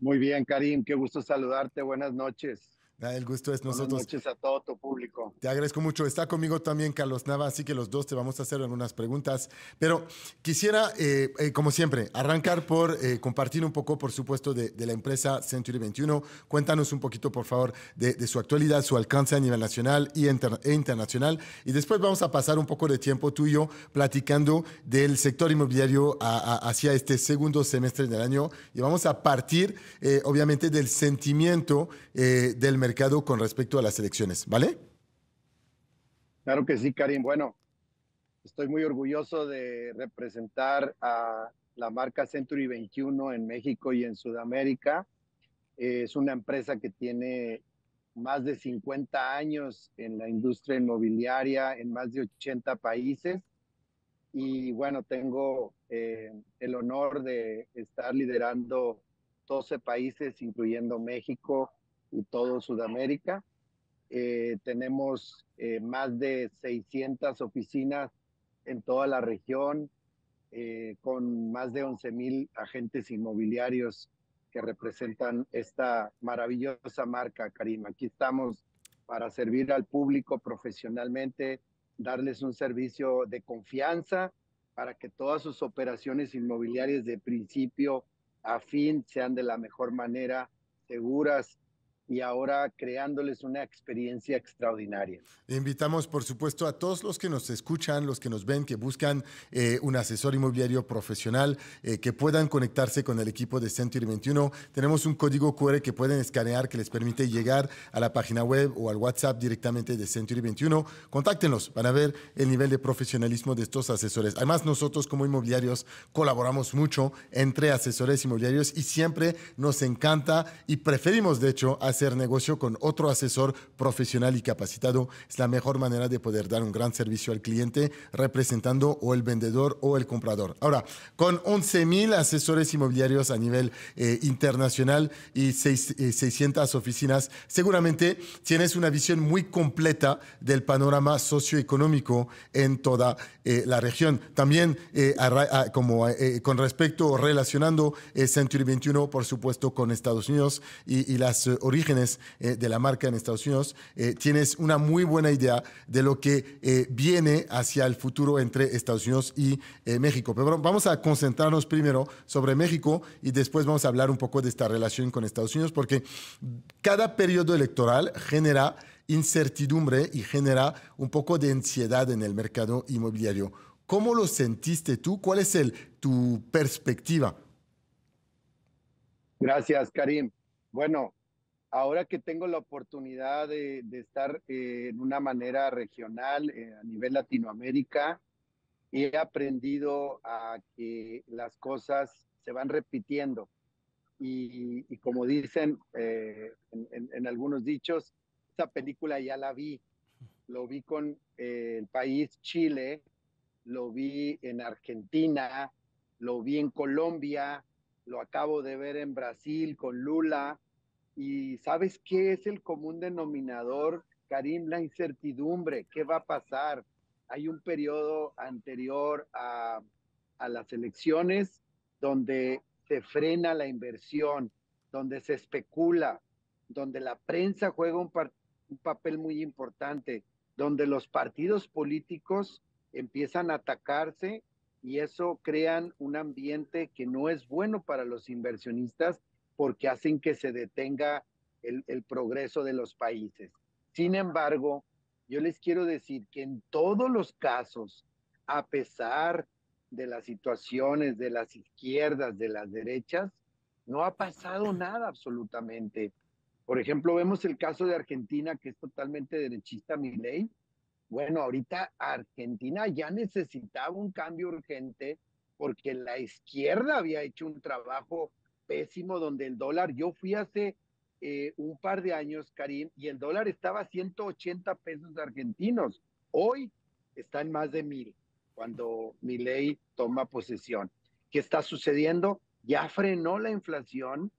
Muy bien, Karim, qué gusto saludarte. Buenas noches. El gusto es nosotros. Buenas noches a todo tu público. Te agradezco mucho. Está conmigo también Carlos Nava, así que los dos te vamos a hacer algunas preguntas. Pero quisiera, eh, eh, como siempre, arrancar por eh, compartir un poco, por supuesto, de, la empresa Century 21. Cuéntanos un poquito, por favor, de, su actualidad, su alcance a nivel nacional y e internacional. Y después vamos a pasar un poco de tiempo tuyo platicando del sector inmobiliario hacia este segundo semestre del año. Y vamos a partir, obviamente, del sentimiento del mercado con respecto a las elecciones, ¿vale? Claro que sí, Karim. Bueno, estoy muy orgulloso de representar a la marca Century 21 en México y en Sudamérica. Es una empresa que tiene más de 50 años en la industria inmobiliaria en más de 80 países. Y bueno, tengo eh, el honor de estar liderando 12 países, incluyendo México, y todo Sudamérica. Eh, tenemos eh, más de 600 oficinas en toda la región, eh, con más de 11 mil agentes inmobiliarios que representan esta maravillosa marca, Karim. Aquí estamos para servir al público profesionalmente, darles un servicio de confianza para que todas sus operaciones inmobiliarias de principio a fin sean de la mejor manera, seguras y ahora creándoles una experiencia extraordinaria. Invitamos, por supuesto, a todos los que nos escuchan, los que nos ven, que buscan eh, un asesor inmobiliario profesional, eh, que puedan conectarse con el equipo de Century 21. Tenemos un código QR que pueden escanear que les permite llegar a la página web o al WhatsApp directamente de Century 21. Contáctenos para ver el nivel de profesionalismo de estos asesores. Además, nosotros como inmobiliarios colaboramos mucho entre asesores inmobiliarios y siempre nos encanta y preferimos, de hecho, a hacer negocio con otro asesor profesional y capacitado es la mejor manera de poder dar un gran servicio al cliente representando o el vendedor o el comprador. Ahora, con 11 mil asesores inmobiliarios a nivel eh, internacional y 600 eh, oficinas, seguramente tienes una visión muy completa del panorama socioeconómico en toda eh, la región. También como con respecto relacionando Century 21, por supuesto, con Estados Unidos y, y las orígenes orígenes eh, de la marca en Estados Unidos, eh, tienes una muy buena idea de lo que eh, viene hacia el futuro entre Estados Unidos y México. Pero vamos a concentrarnos primero sobre México y después vamos a hablar un poco de esta relación con Estados Unidos, porque cada periodo electoral genera incertidumbre y genera un poco de ansiedad en el mercado inmobiliario. ¿Cómo lo sentiste tú? ¿Cuál es el, tu perspectiva? Gracias, Karim. Bueno, ahora que tengo la oportunidad de, estar eh, en una manera regional eh, a nivel Latinoamérica, he aprendido a que las cosas se van repitiendo. Y, como dicen eh, en, algunos dichos, esta película ya la vi. Lo vi con el país Chile, lo vi en Argentina, lo vi en Colombia, lo acabo de ver en Brasil con Lula. ¿Y sabes qué es el común denominador, Karim? La incertidumbre. ¿Qué va a pasar? Hay un periodo anterior a, las elecciones donde se frena la inversión, donde se especula, donde la prensa juega un, un papel muy importante, donde los partidos políticos empiezan a atacarse y eso crean un ambiente que no es bueno para los inversionistas porque hacen que se detenga el, progreso de los países. Sin embargo, yo les quiero decir que en todos los casos, a pesar de las situaciones de las izquierdas, de las derechas, no ha pasado nada absolutamente. Por ejemplo, vemos el caso de Argentina, que es totalmente derechista, mi ley, bueno, ahorita Argentina ya necesitaba un cambio urgente porque la izquierda había hecho un trabajo pésimo donde el dólar, yo fui hace eh, un par de años, Karim, y el dólar estaba a 180 pesos argentinos. Hoy está en más de mil cuando mi ley toma posesión. ¿Qué está sucediendo? Ya frenó la inflación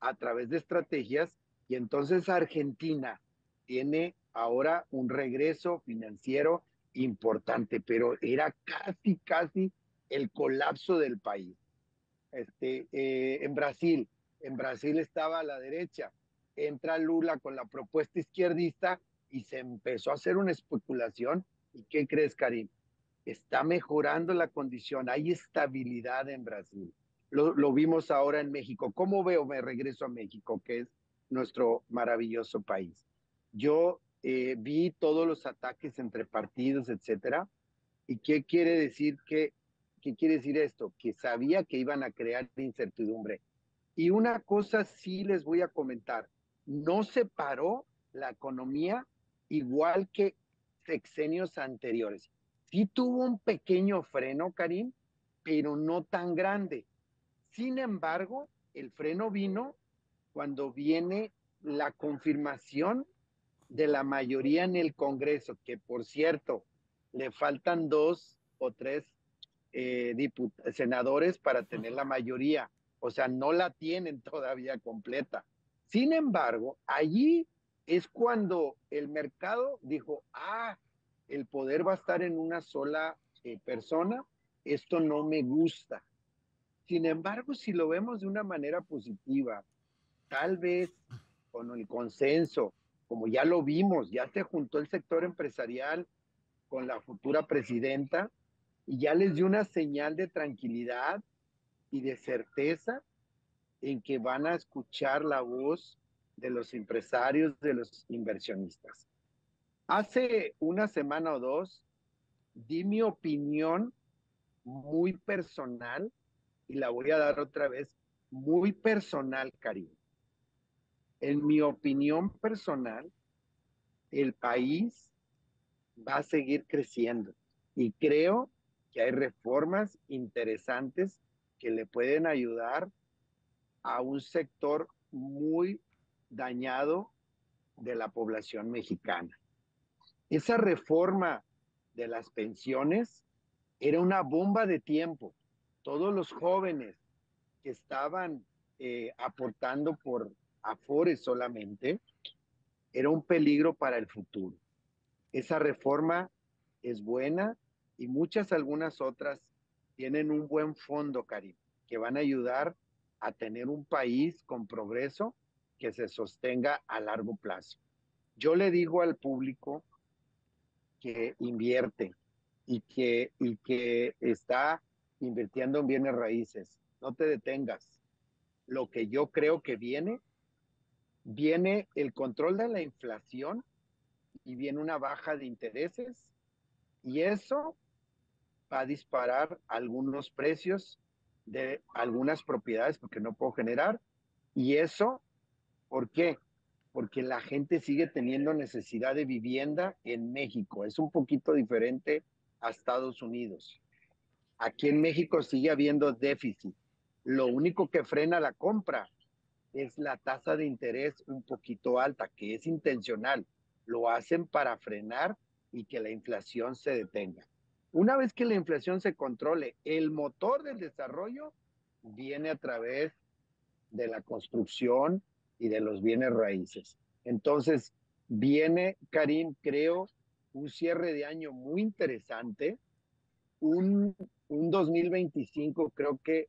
a través de estrategias y entonces Argentina tiene ahora un regreso financiero importante, pero era casi, casi el colapso del país. Este, eh, en Brasil, en Brasil estaba a la derecha, entra Lula con la propuesta izquierdista y se empezó a hacer una especulación. ¿Y qué crees, Karim? Está mejorando la condición, hay estabilidad en Brasil. Lo, vimos ahora en México. ¿Cómo veo? Me regreso a México, que es nuestro maravilloso país. Yo eh, vi todos los ataques entre partidos, etcétera. ¿Y qué quiere decir que, qué quiere decir esto? Que sabía que iban a crear incertidumbre. Y una cosa sí les voy a comentar, no se paró la economía igual que sexenios anteriores. Sí tuvo un pequeño freno, Karim, pero no tan grande. Sin embargo, el freno vino cuando viene la confirmación de la mayoría en el Congreso, que por cierto, le faltan dos o tres eh, senadores para tener la mayoría, o sea, no la tienen todavía completa. Sin embargo, allí es cuando el mercado dijo, ah, el poder va a estar en una sola eh, persona, esto no me gusta. Sin embargo, si lo vemos de una manera positiva, tal vez con el consenso, como ya lo vimos, ya se juntó el sector empresarial con la futura presidenta y ya les dio una señal de tranquilidad y de certeza en que van a escuchar la voz de los empresarios, de los inversionistas. Hace una semana o dos di mi opinión muy personal y la voy a dar otra vez, muy personal, cariño en mi opinión personal, el país va a seguir creciendo y creo que hay reformas interesantes que le pueden ayudar a un sector muy dañado de la población mexicana. Esa reforma de las pensiones era una bomba de tiempo. Todos los jóvenes que estaban eh, aportando por Afores solamente, era un peligro para el futuro. Esa reforma es buena y muchas algunas otras tienen un buen fondo, Karim, que van a ayudar a tener un país con progreso que se sostenga a largo plazo. Yo le digo al público que invierte y que, y que está invirtiendo en bienes raíces, no te detengas. Lo que yo creo que viene, viene el control de la inflación y viene una baja de intereses y eso a disparar algunos precios de algunas propiedades porque no puedo generar. Y eso, ¿por qué? Porque la gente sigue teniendo necesidad de vivienda en México. Es un poquito diferente a Estados Unidos. Aquí en México sigue habiendo déficit. Lo único que frena la compra es la tasa de interés un poquito alta, que es intencional. Lo hacen para frenar y que la inflación se detenga. Una vez que la inflación se controle, el motor del desarrollo viene a través de la construcción y de los bienes raíces. Entonces, viene, Karim, creo, un cierre de año muy interesante, un, un 2025 creo que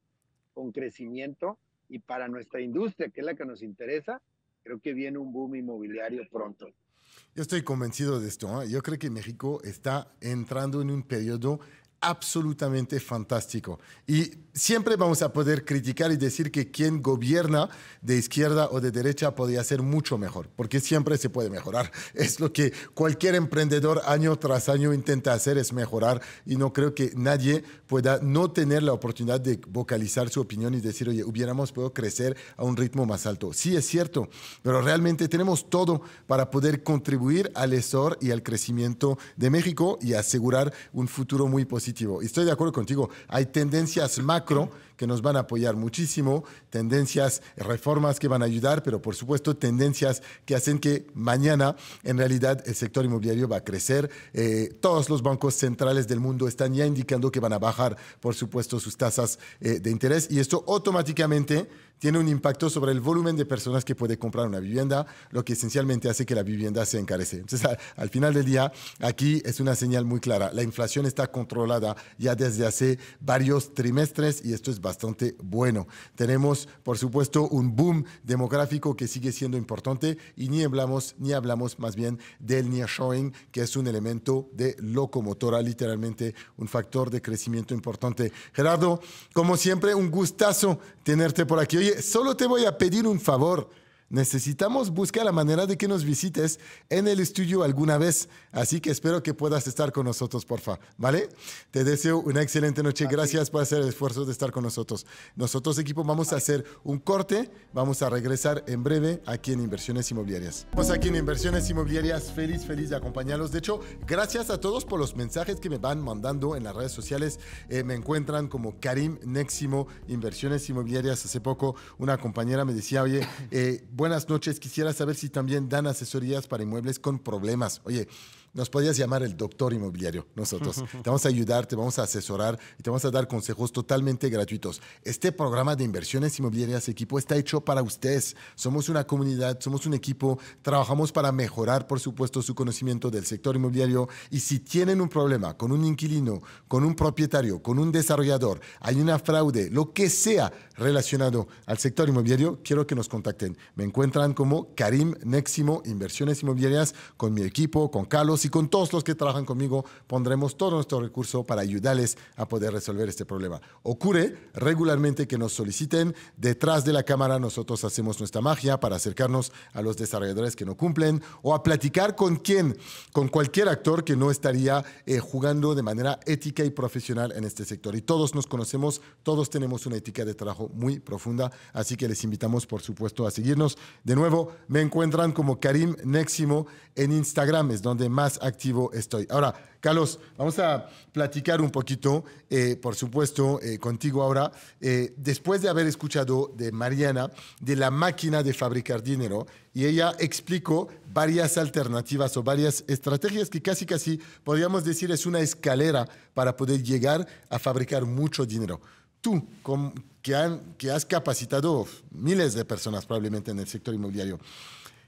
con crecimiento y para nuestra industria, que es la que nos interesa, creo que viene un boom inmobiliario pronto. Yo estoy convencido de esto. ¿eh? Yo creo que México está entrando en un periodo absolutamente fantástico. Y siempre vamos a poder criticar y decir que quien gobierna de izquierda o de derecha podría ser mucho mejor, porque siempre se puede mejorar. Es lo que cualquier emprendedor año tras año intenta hacer, es mejorar. Y no creo que nadie pueda no tener la oportunidad de vocalizar su opinión y decir, oye, hubiéramos podido crecer a un ritmo más alto. Sí, es cierto, pero realmente tenemos todo para poder contribuir al ESOR y al crecimiento de México y asegurar un futuro muy positivo estoy de acuerdo contigo. Hay tendencias macro que nos van a apoyar muchísimo, tendencias, reformas que van a ayudar, pero por supuesto tendencias que hacen que mañana en realidad el sector inmobiliario va a crecer. Eh, todos los bancos centrales del mundo están ya indicando que van a bajar, por supuesto, sus tasas eh, de interés y esto automáticamente tiene un impacto sobre el volumen de personas que puede comprar una vivienda, lo que esencialmente hace que la vivienda se encarece. Entonces, al, final del día, aquí es una señal muy clara. La inflación está controlada ya desde hace varios trimestres y esto es bastante bueno. Tenemos, por supuesto, un boom demográfico que sigue siendo importante y ni hablamos, ni hablamos más bien del nearshoring, que es un elemento de locomotora, literalmente un factor de crecimiento importante. Gerardo, como siempre, un gustazo tenerte por aquí. Solo te voy a pedir un favor necesitamos buscar la manera de que nos visites en el estudio alguna vez. Así que espero que puedas estar con nosotros, porfa. ¿Vale? Te deseo una excelente noche. Gracias por hacer el esfuerzo de estar con nosotros. Nosotros, equipo, vamos a hacer un corte. Vamos a regresar en breve aquí en Inversiones Inmobiliarias. Estamos aquí en Inversiones Inmobiliarias. Feliz, feliz de acompañarlos. De hecho, gracias a todos por los mensajes que me van mandando en las redes sociales. Eh, me encuentran como Karim Neximo, Inversiones Inmobiliarias. Hace poco una compañera me decía, oye, eh, buenas noches. Quisiera saber si también dan asesorías para inmuebles con problemas. Oye, nos podías llamar el doctor inmobiliario, nosotros. Te vamos a ayudar, te vamos a asesorar y te vamos a dar consejos totalmente gratuitos. Este programa de inversiones inmobiliarias equipo está hecho para ustedes. Somos una comunidad, somos un equipo, trabajamos para mejorar, por supuesto, su conocimiento del sector inmobiliario y si tienen un problema con un inquilino, con un propietario, con un desarrollador, hay una fraude, lo que sea relacionado al sector inmobiliario, quiero que nos contacten. Me encuentran como Karim Neximo Inversiones Inmobiliarias con mi equipo, con Carlos y con todos los que trabajan conmigo pondremos todo nuestro recurso para ayudarles a poder resolver este problema. Ocurre regularmente que nos soliciten, detrás de la cámara nosotros hacemos nuestra magia para acercarnos a los desarrolladores que no cumplen o a platicar con quién, con cualquier actor que no estaría eh, jugando de manera ética y profesional en este sector. Y todos nos conocemos, todos tenemos una ética de trabajo muy profunda, así que les invitamos por supuesto a seguirnos. De nuevo, me encuentran como Karim Neximo en Instagram, es donde más activo estoy. Ahora, Carlos, vamos a platicar un poquito, eh, por supuesto, eh, contigo ahora, eh, después de haber escuchado de Mariana de la máquina de fabricar dinero, y ella explicó varias alternativas o varias estrategias que casi casi podríamos decir es una escalera para poder llegar a fabricar mucho dinero. Tú, que, han, que has capacitado miles de personas probablemente en el sector inmobiliario,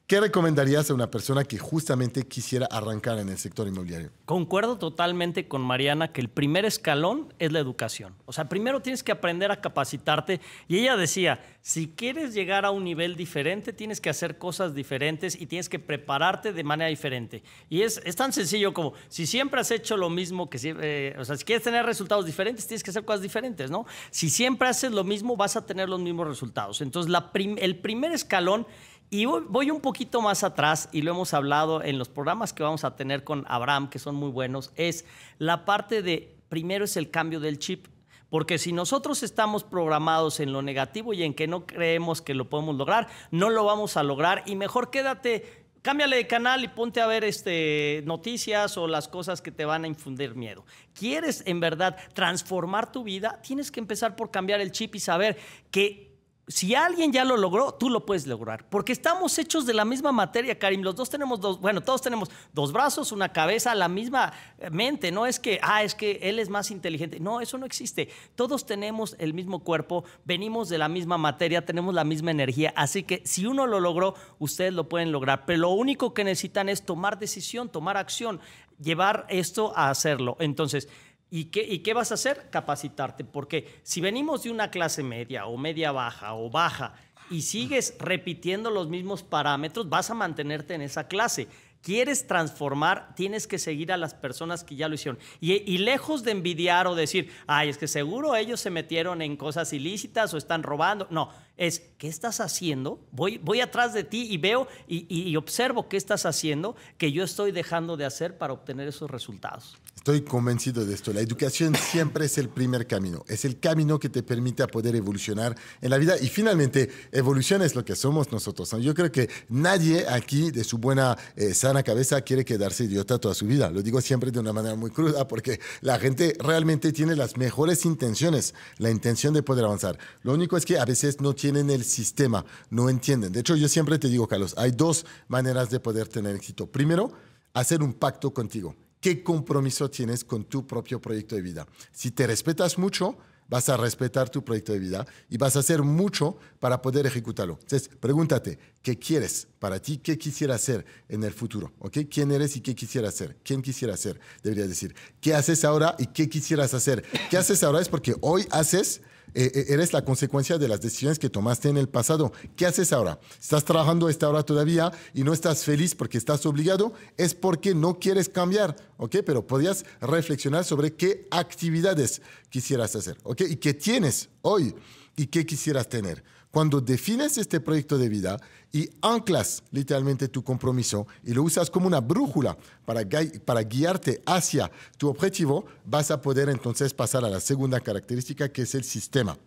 ¿Qué recomendarías a una persona que justamente quisiera arrancar en el sector inmobiliario? Concuerdo totalmente con Mariana que el primer escalón es la educación. O sea, primero tienes que aprender a capacitarte. Y ella decía, si quieres llegar a un nivel diferente, tienes que hacer cosas diferentes y tienes que prepararte de manera diferente. Y es, es tan sencillo como, si siempre has hecho lo mismo, que eh, o sea, si quieres tener resultados diferentes, tienes que hacer cosas diferentes, ¿no? Si siempre haces lo mismo, vas a tener los mismos resultados. Entonces, la el primer escalón y voy un poquito más atrás, y lo hemos hablado en los programas que vamos a tener con Abraham, que son muy buenos, es la parte de, primero es el cambio del chip. Porque si nosotros estamos programados en lo negativo y en que no creemos que lo podemos lograr, no lo vamos a lograr. Y mejor quédate, cámbiale de canal y ponte a ver este, noticias o las cosas que te van a infundir miedo. ¿Quieres en verdad transformar tu vida? Tienes que empezar por cambiar el chip y saber que si alguien ya lo logró, tú lo puedes lograr. Porque estamos hechos de la misma materia, Karim. Los dos tenemos dos, bueno, todos tenemos dos brazos, una cabeza, la misma mente. No es que, ah, es que él es más inteligente. No, eso no existe. Todos tenemos el mismo cuerpo, venimos de la misma materia, tenemos la misma energía. Así que si uno lo logró, ustedes lo pueden lograr. Pero lo único que necesitan es tomar decisión, tomar acción, llevar esto a hacerlo. Entonces, ¿Y qué, qué, vas a hacer? Capacitarte, porque si venimos de una clase media o media baja o baja y sigues repitiendo los mismos parámetros, vas a mantenerte en esa clase. Quieres transformar, tienes que seguir a las personas que ya lo hicieron. Y, y, lejos de envidiar o decir, ay, es que seguro ellos se metieron en cosas ilícitas o están robando. No, es, ¿qué estás haciendo? Voy, voy atrás de ti y veo y, y observo qué estás haciendo que yo estoy dejando de hacer para obtener esos resultados. Estoy convencido de esto. La educación siempre es el primer camino. Es el camino que te permite poder evolucionar en la vida. Y finalmente, evolución es lo que somos nosotros. Yo creo que nadie aquí, de su buena, eh, sana cabeza, quiere quedarse idiota toda su vida. Lo digo siempre de una manera muy cruda, porque la gente realmente tiene las mejores intenciones, la intención de poder avanzar. Lo único es que a veces no tienen el sistema, no entienden. De hecho, yo siempre te digo, Carlos, hay dos maneras de poder tener éxito. Primero, hacer un pacto contigo qué compromiso tienes con tu propio proyecto de vida. Si te respetas mucho, vas a respetar tu proyecto de vida y vas a hacer mucho para poder ejecutarlo. Entonces, pregúntate, ¿qué quieres para ti? ¿Qué quisieras hacer en el futuro? ¿Okay? ¿Quién eres y qué quisieras hacer? ¿Quién quisiera ser? Debería decir. ¿Qué haces ahora y qué quisieras hacer? ¿Qué haces ahora? Es porque hoy haces eh, eh, eres la consecuencia de las decisiones que tomaste en el pasado. ¿Qué haces ahora? ¿Estás trabajando esta hora todavía y no estás feliz porque estás obligado? Es porque no quieres cambiar, ¿ok? Pero podrías reflexionar sobre qué actividades quisieras hacer, ¿ok? Y qué tienes hoy y qué quisieras tener. Cuando defines este proyecto de vida y anclas literalmente tu compromiso y lo usas como una brújula para, guiarte hacia tu objetivo, vas a poder entonces pasar a la segunda característica que es el sistema.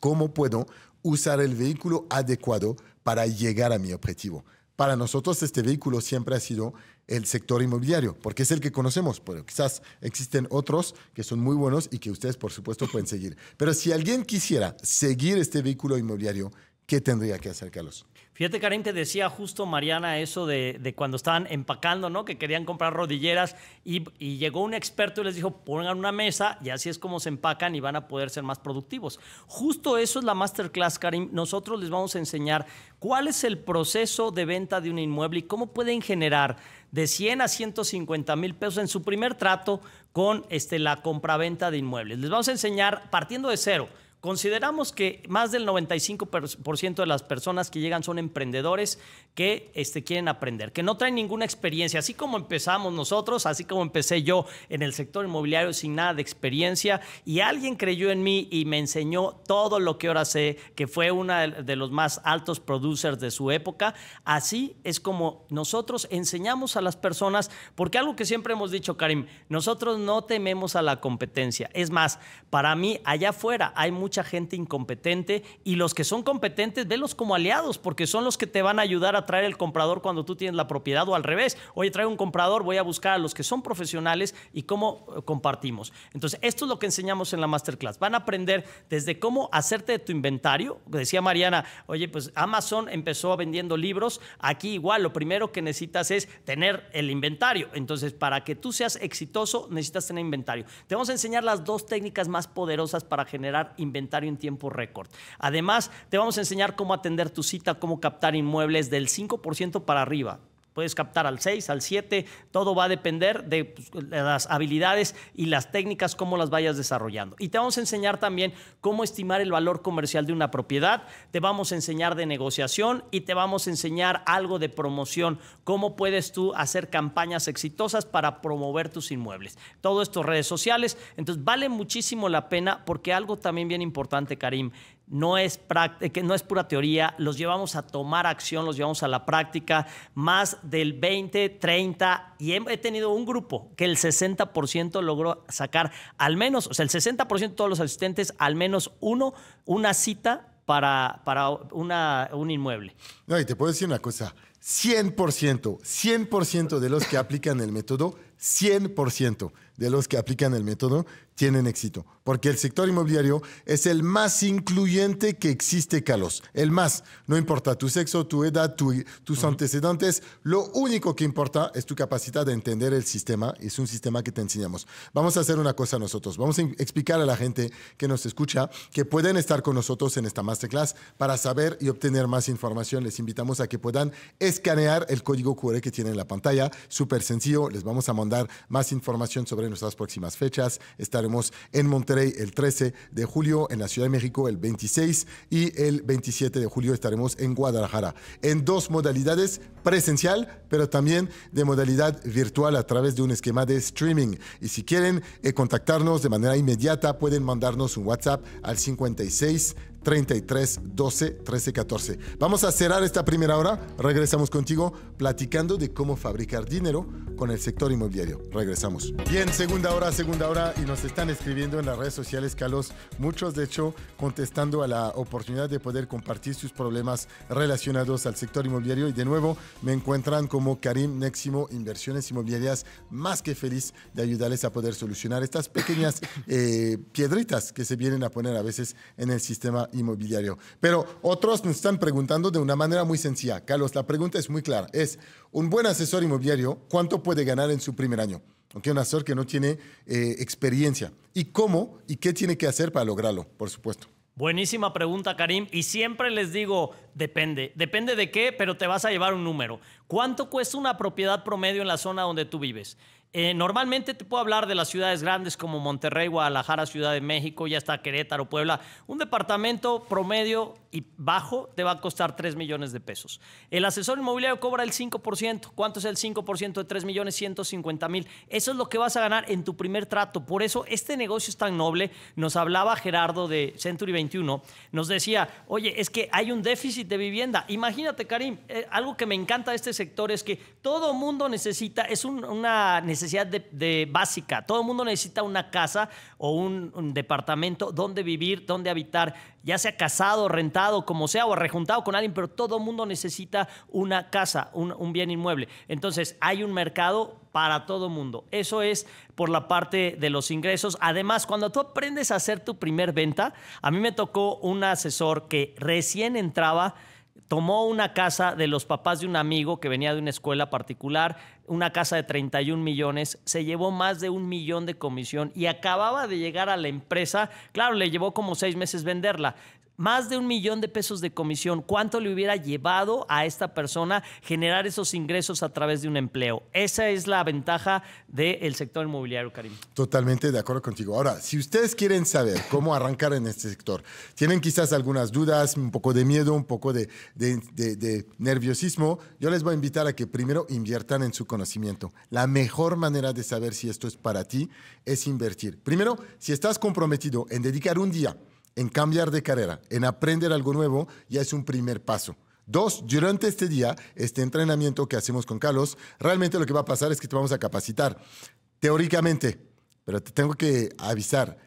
¿Cómo puedo usar el vehículo adecuado para llegar a mi objetivo? Para nosotros este vehículo siempre ha sido el sector inmobiliario, porque es el que conocemos, pero quizás existen otros que son muy buenos y que ustedes por supuesto pueden seguir. Pero si alguien quisiera seguir este vehículo inmobiliario, ¿qué tendría que hacer, Carlos? Fíjate, Karim, te decía justo Mariana eso de, cuando estaban empacando, ¿no? Que querían comprar rodilleras y, llegó un experto y les dijo, pongan una mesa y así es como se empacan y van a poder ser más productivos. Justo eso es la masterclass, Karim. Nosotros les vamos a enseñar cuál es el proceso de venta de un inmueble y cómo pueden generar de 100 a 150 mil pesos en su primer trato con este, la compraventa de inmuebles. Les vamos a enseñar partiendo de cero Consideramos que más del 95% de las personas que llegan son emprendedores que este, quieren aprender, que no traen ninguna experiencia. Así como empezamos nosotros, así como empecé yo en el sector inmobiliario sin nada de experiencia, y alguien creyó en mí y me enseñó todo lo que ahora sé, que fue uno de los más altos producers de su época. Así es como nosotros enseñamos a las personas, porque algo que siempre hemos dicho, Karim, nosotros no tememos a la competencia. Es más, para mí, allá afuera hay mucha gente incompetente y los que son competentes, velos como aliados, porque son los que te van a ayudar a traer el comprador cuando tú tienes la propiedad o al revés. Oye, trae un comprador, voy a buscar a los que son profesionales y cómo eh, compartimos. Entonces, esto es lo que enseñamos en la masterclass. Van a aprender desde cómo hacerte de tu inventario. Decía Mariana, oye, pues Amazon empezó vendiendo libros. Aquí igual, lo primero que necesitas es tener el inventario. Entonces, para que tú seas exitoso, necesitas tener inventario. Te vamos a enseñar las dos técnicas más poderosas para generar inventario en tiempo récord. Además, te vamos a enseñar cómo atender tu cita, cómo captar inmuebles del 5% para arriba. Puedes captar al 6, al 7, todo va a depender de, pues, de, las habilidades y las técnicas, cómo las vayas desarrollando. Y te vamos a enseñar también cómo estimar el valor comercial de una propiedad, te vamos a enseñar de negociación y te vamos a enseñar algo de promoción, cómo puedes tú hacer campañas exitosas para promover tus inmuebles. Todo esto redes sociales, entonces vale muchísimo la pena porque algo también bien importante, Karim, no es, que no es pura teoría, los llevamos a tomar acción, los llevamos a la práctica, más del 20, 30, y he tenido un grupo que el 60% logró sacar al menos, o sea, el 60% de todos los asistentes, al menos uno, una cita para, para una, un inmueble. No, y te puedo decir una cosa, 100%, 100% de los que aplican el método, 100% de los que aplican el método tienen éxito, porque el sector inmobiliario es el más incluyente que existe, Carlos. El más, no importa tu sexo, tu edad, tu, tus uh -huh. antecedentes, lo único que importa es tu capacidad de entender el sistema, es un sistema que te enseñamos. Vamos a hacer una cosa nosotros, vamos a explicar a la gente que nos escucha que pueden estar con nosotros en esta masterclass para saber y obtener más información. Les invitamos a que puedan escanear el código QR que tienen en la pantalla, súper sencillo, les vamos a mandar más información sobre nuestras próximas fechas. Estaremos en Monterrey el 13 de julio, en la Ciudad de México el 26 y el 27 de julio estaremos en Guadalajara. En dos modalidades, presencial, pero también de modalidad virtual a través de un esquema de streaming. Y si quieren eh, contactarnos de manera inmediata, pueden mandarnos un WhatsApp al 56 33 12 13 14. Vamos a cerrar esta primera hora. Regresamos contigo platicando de cómo fabricar dinero con el sector inmobiliario. Regresamos. Bien, segunda hora, segunda hora y nos están escribiendo en las redes sociales, Carlos, muchos de hecho contestando a la oportunidad de poder compartir sus problemas relacionados al sector inmobiliario y de nuevo me encuentran como Karim Neximo Inversiones Inmobiliarias, más que feliz de ayudarles a poder solucionar estas pequeñas eh, piedritas que se vienen a poner a veces en el sistema inmobiliario. Pero otros nos están preguntando de una manera muy sencilla. Carlos, la pregunta es muy clara. Es, un buen asesor inmobiliario, ¿cuánto puede ganar en su primer año? Aunque un asesor que no tiene eh, experiencia. ¿Y cómo? ¿Y qué tiene que hacer para lograrlo? Por supuesto. Buenísima pregunta, Karim. Y siempre les digo, depende. Depende de qué, pero te vas a llevar un número. ¿Cuánto cuesta una propiedad promedio en la zona donde tú vives? Eh, normalmente te puedo hablar de las ciudades grandes como Monterrey, Guadalajara, Ciudad de México, ya está Querétaro, Puebla. Un departamento promedio y bajo te va a costar 3 millones de pesos. El asesor inmobiliario cobra el 5%. ¿Cuánto es el 5% de 3 millones 150 mil? Eso es lo que vas a ganar en tu primer trato. Por eso este negocio es tan noble. Nos hablaba Gerardo de Century 21. Nos decía, oye, es que hay un déficit de vivienda. Imagínate, Karim, eh, algo que me encanta de este sector es que todo mundo necesita, es un, una necesidad de, básica. Todo mundo necesita una casa o un, departamento donde vivir, donde habitar, ya sea casado, rentado, como sea, o rejuntado con alguien, pero todo mundo necesita una casa, un, un bien inmueble. Entonces, hay un mercado para todo mundo. Eso es por la parte de los ingresos. Además, cuando tú aprendes a hacer tu primer venta, a mí me tocó un asesor que recién entraba tomó una casa de los papás de un amigo que venía de una escuela particular, una casa de 31 millones, se llevó más de un millón de comisión y acababa de llegar a la empresa, claro, le llevó como seis meses venderla. Más de un millón de pesos de comisión. ¿Cuánto le hubiera llevado a esta persona generar esos ingresos a través de un empleo? Esa es la ventaja del sector inmobiliario, Karim. Totalmente de acuerdo contigo. Ahora, si ustedes quieren saber cómo arrancar en este sector, tienen quizás algunas dudas, un poco de miedo, un poco de, de, de, de nerviosismo, yo les voy a invitar a que primero inviertan en su conocimiento. La mejor manera de saber si esto es para ti es invertir. Primero, si estás comprometido en dedicar un día, en cambiar de carrera, en aprender algo nuevo, ya es un primer paso. Dos, durante este día, este entrenamiento que hacemos con Carlos, realmente lo que va a pasar es que te vamos a capacitar teóricamente, pero te tengo que avisar,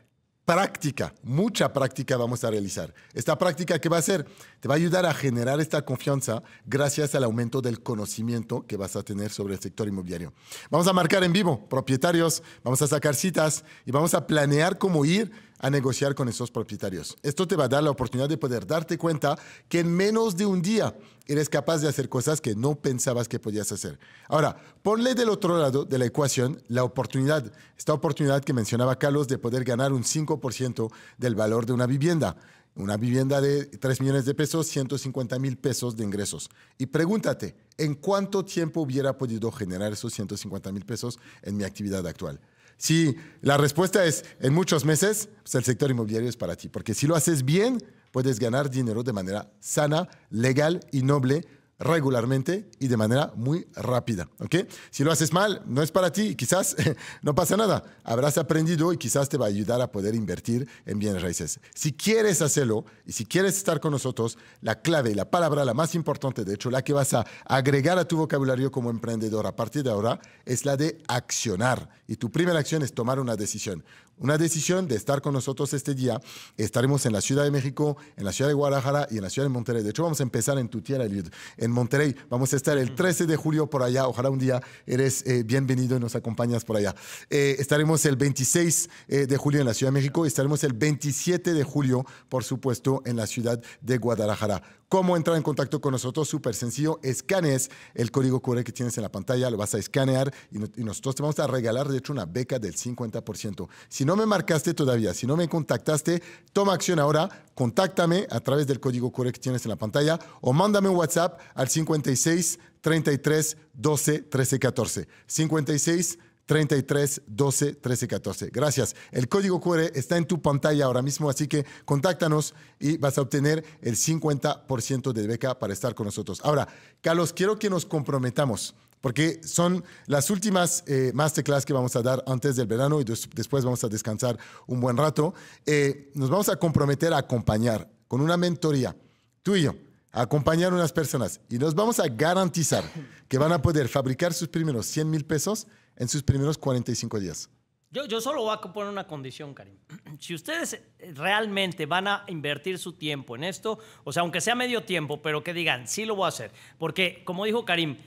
práctica, mucha práctica vamos a realizar. Esta práctica que va a hacer te va a ayudar a generar esta confianza gracias al aumento del conocimiento que vas a tener sobre el sector inmobiliario. Vamos a marcar en vivo propietarios, vamos a sacar citas y vamos a planear cómo ir a negociar con esos propietarios. Esto te va a dar la oportunidad de poder darte cuenta que en menos de un día eres capaz de hacer cosas que no pensabas que podías hacer. Ahora, ponle del otro lado de la ecuación la oportunidad, esta oportunidad que mencionaba Carlos de poder ganar un 5% del valor de una vivienda. Una vivienda de 3 millones de pesos, 150 mil pesos de ingresos. Y pregúntate, ¿en cuánto tiempo hubiera podido generar esos 150 mil pesos en mi actividad actual? Si la respuesta es en muchos meses, pues el sector inmobiliario es para ti, porque si lo haces bien, puedes ganar dinero de manera sana, legal y noble regularmente y de manera muy rápida. ¿ok? Si lo haces mal, no es para ti, quizás no pasa nada. Habrás aprendido y quizás te va a ayudar a poder invertir en bienes raíces. Si quieres hacerlo y si quieres estar con nosotros, la clave y la palabra, la más importante, de hecho, la que vas a agregar a tu vocabulario como emprendedor a partir de ahora, es la de accionar. Y tu primera acción es tomar una decisión una decisión de estar con nosotros este día. Estaremos en la Ciudad de México, en la Ciudad de Guadalajara y en la Ciudad de Monterrey. De hecho, vamos a empezar en tu tierra, en Monterrey. Vamos a estar el 13 de julio por allá. Ojalá un día eres eh, bienvenido y nos acompañas por allá. Eh, estaremos el 26 eh, de julio en la Ciudad de México y estaremos el 27 de julio, por supuesto, en la Ciudad de Guadalajara. ¿Cómo entrar en contacto con nosotros? Súper sencillo. Escanees el código QR que tienes en la pantalla, lo vas a escanear y, nosotros te vamos a regalar, de hecho, una beca del 50%. Si no me marcaste todavía, si no me contactaste, toma acción ahora, contáctame a través del código QR que tienes en la pantalla o mándame un WhatsApp al 56 33 12 13 14. 56 33 12 13 14. Gracias. El código QR está en tu pantalla ahora mismo, así que contáctanos y vas a obtener el 50% de beca para estar con nosotros. Ahora, Carlos, quiero que nos comprometamos porque son las últimas eh, masterclass que vamos a dar antes del verano y después vamos a descansar un buen rato. Eh, nos vamos a comprometer a acompañar con una mentoría, tú y yo, a acompañar a unas personas y nos vamos a garantizar que van a poder fabricar sus primeros 100 mil pesos en sus primeros 45 días. Yo, yo solo voy a poner una condición, Karim. Si ustedes realmente van a invertir su tiempo en esto, o sea, aunque sea medio tiempo, pero que digan, sí lo voy a hacer. Porque, como dijo Karim,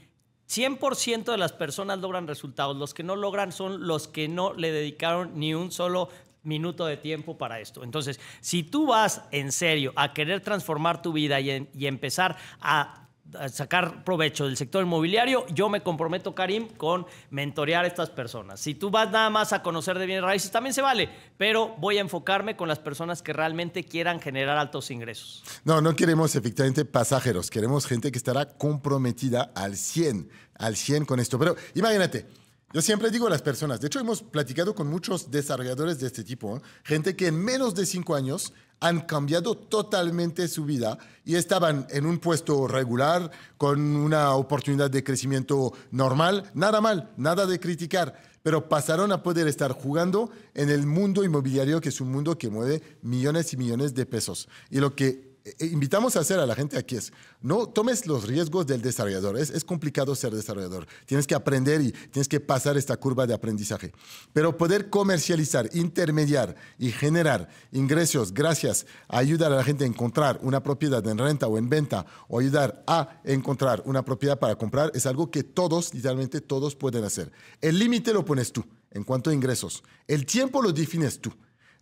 100% de las personas logran resultados. Los que no logran son los que no le dedicaron ni un solo minuto de tiempo para esto. Entonces, si tú vas en serio a querer transformar tu vida y, y empezar a sacar provecho del sector inmobiliario, yo me comprometo, Karim, con mentorear a estas personas. Si tú vas nada más a conocer de bienes raíces, también se vale, pero voy a enfocarme con las personas que realmente quieran generar altos ingresos. No, no queremos efectivamente pasajeros, queremos gente que estará comprometida al 100, al 100 con esto. Pero imagínate, yo siempre digo a las personas, de hecho hemos platicado con muchos desarrolladores de este tipo, gente que en menos de cinco años han cambiado totalmente su vida y estaban en un puesto regular, con una oportunidad de crecimiento normal, nada mal, nada de criticar, pero pasaron a poder estar jugando en el mundo inmobiliario, que es un mundo que mueve millones y millones de pesos. Y lo que invitamos a hacer a la gente aquí es, no tomes los riesgos del desarrollador. Es, es, complicado ser desarrollador. Tienes que aprender y tienes que pasar esta curva de aprendizaje. Pero poder comercializar, intermediar y generar ingresos gracias a ayudar a la gente a encontrar una propiedad en renta o en venta o ayudar a encontrar una propiedad para comprar es algo que todos, literalmente todos pueden hacer. El límite lo pones tú en cuanto a ingresos. El tiempo lo defines tú.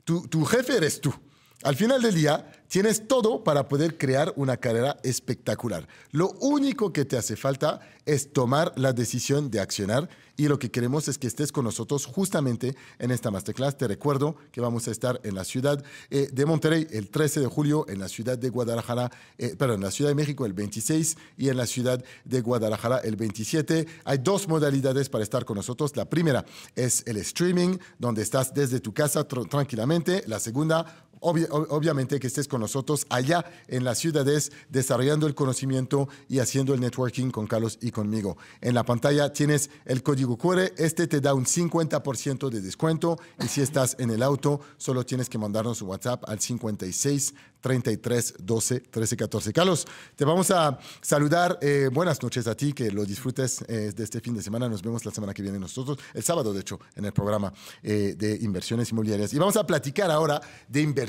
Tu, tu jefe eres tú. Al final del día, tienes todo para poder crear una carrera espectacular. Lo único que te hace falta es tomar la decisión de accionar y lo que queremos es que estés con nosotros justamente en esta masterclass. Te recuerdo que vamos a estar en la ciudad eh, de Monterrey el 13 de julio, en la ciudad de Guadalajara, eh, perdón, en la Ciudad de México el 26 y en la ciudad de Guadalajara el 27. Hay dos modalidades para estar con nosotros. La primera es el streaming, donde estás desde tu casa tranquilamente. La segunda, obviamente que estés con nosotros allá en las ciudades desarrollando el conocimiento y haciendo el networking con Carlos y conmigo. En la pantalla tienes el código QR, este te da un 50% de descuento y si estás en el auto solo tienes que mandarnos un WhatsApp al 56 33 12 13 14. Carlos, te vamos a saludar. Eh, buenas noches a ti, que lo disfrutes eh, de este fin de semana. Nos vemos la semana que viene nosotros, el sábado de hecho, en el programa eh, de inversiones inmobiliarias. Y vamos a platicar ahora de inversiones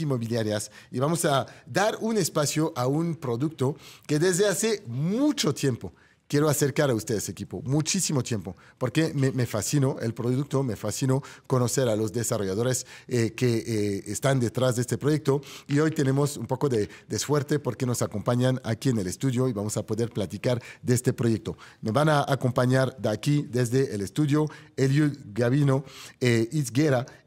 inmobiliarias y vamos a dar un espacio a un producto que desde hace mucho tiempo quiero acercar a ustedes, equipo, muchísimo tiempo, porque me, me fascinó el producto, me fascinó conocer a los desarrolladores eh, que eh, están detrás de este proyecto y hoy tenemos un poco de, de, suerte porque nos acompañan aquí en el estudio y vamos a poder platicar de este proyecto. Me van a acompañar de aquí, desde el estudio, Eliud Gavino, eh,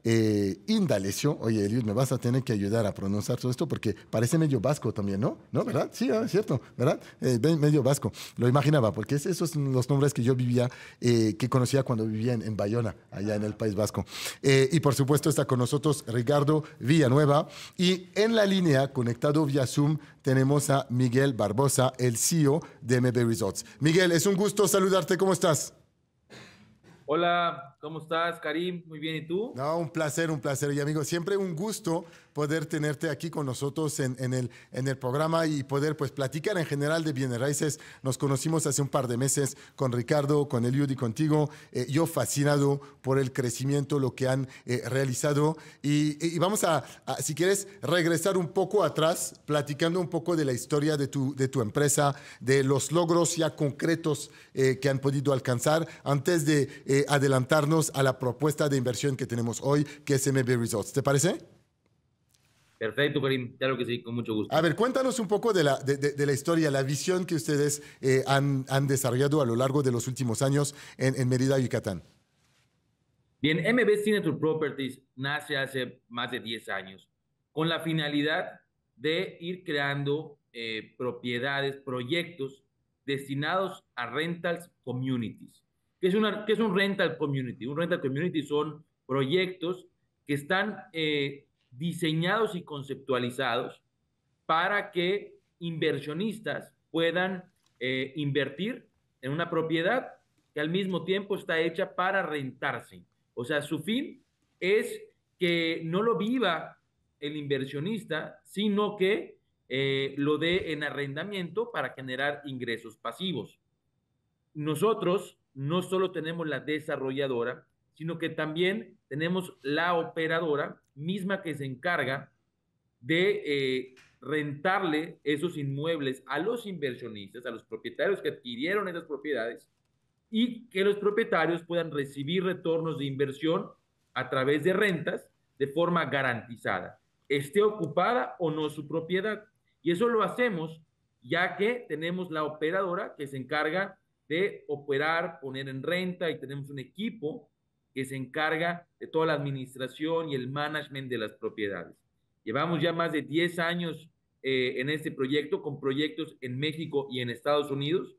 eh, Indalecio. Oye, Eliud, me vas a tener que ayudar a pronunciar todo esto porque parece medio vasco también, ¿no? ¿No? ¿Verdad? Sí, es cierto, ¿verdad? medio vasco. Lo imaginaba porque esos son los nombres que yo vivía, eh, que conocía cuando vivía en, en, Bayona, allá en el País Vasco. Eh, y por supuesto está con nosotros Ricardo Villanueva. Y en la línea, conectado vía Zoom, tenemos a Miguel Barbosa, el CEO de MB Resorts. Miguel, es un gusto saludarte. ¿Cómo estás? Hola, ¿cómo estás, Karim? Muy bien, ¿y tú? No, un placer, un placer. Y amigo, siempre un gusto poder tenerte aquí con nosotros en, el, en el programa y poder pues platicar en general de bienes raíces. Nos conocimos hace un par de meses con Ricardo, con Eliud y contigo. Eh, yo fascinado por el crecimiento, lo que han eh, realizado. Y, vamos a, a, si quieres, regresar un poco atrás, platicando un poco de la historia de tu, de tu empresa, de los logros ya concretos eh, que han podido alcanzar, antes de eh, a la propuesta de inversión que tenemos hoy, que es MB Resorts. ¿Te parece? Perfecto, Karim. Claro que sí, con mucho gusto. A ver, cuéntanos un poco de la, de, de, de la historia, la visión que ustedes eh, han, han, desarrollado a lo largo de los últimos años en, en Mérida, Yucatán. Bien, MB Signature Properties nace hace más de 10 años con la finalidad de ir creando eh, propiedades, proyectos destinados a rentals communities. ¿Qué es, una, ¿Qué es un rental community? Un rental community son proyectos que están eh, diseñados y conceptualizados para que inversionistas puedan eh, invertir en una propiedad que al mismo tiempo está hecha para rentarse. O sea, su fin es que no lo viva el inversionista, sino que eh, lo dé en arrendamiento para generar ingresos pasivos. Nosotros no solo tenemos la desarrolladora, sino que también tenemos la operadora misma que se encarga de eh, rentarle esos inmuebles a los inversionistas, a los propietarios que adquirieron esas propiedades y que los propietarios puedan recibir retornos de inversión a través de rentas de forma garantizada, esté ocupada o no su propiedad. Y eso lo hacemos ya que tenemos la operadora que se encarga de operar, poner en renta y tenemos un equipo que se encarga de toda la administración y el management de las propiedades. Llevamos ya más de 10 años eh, en este proyecto, con proyectos en México y en Estados Unidos,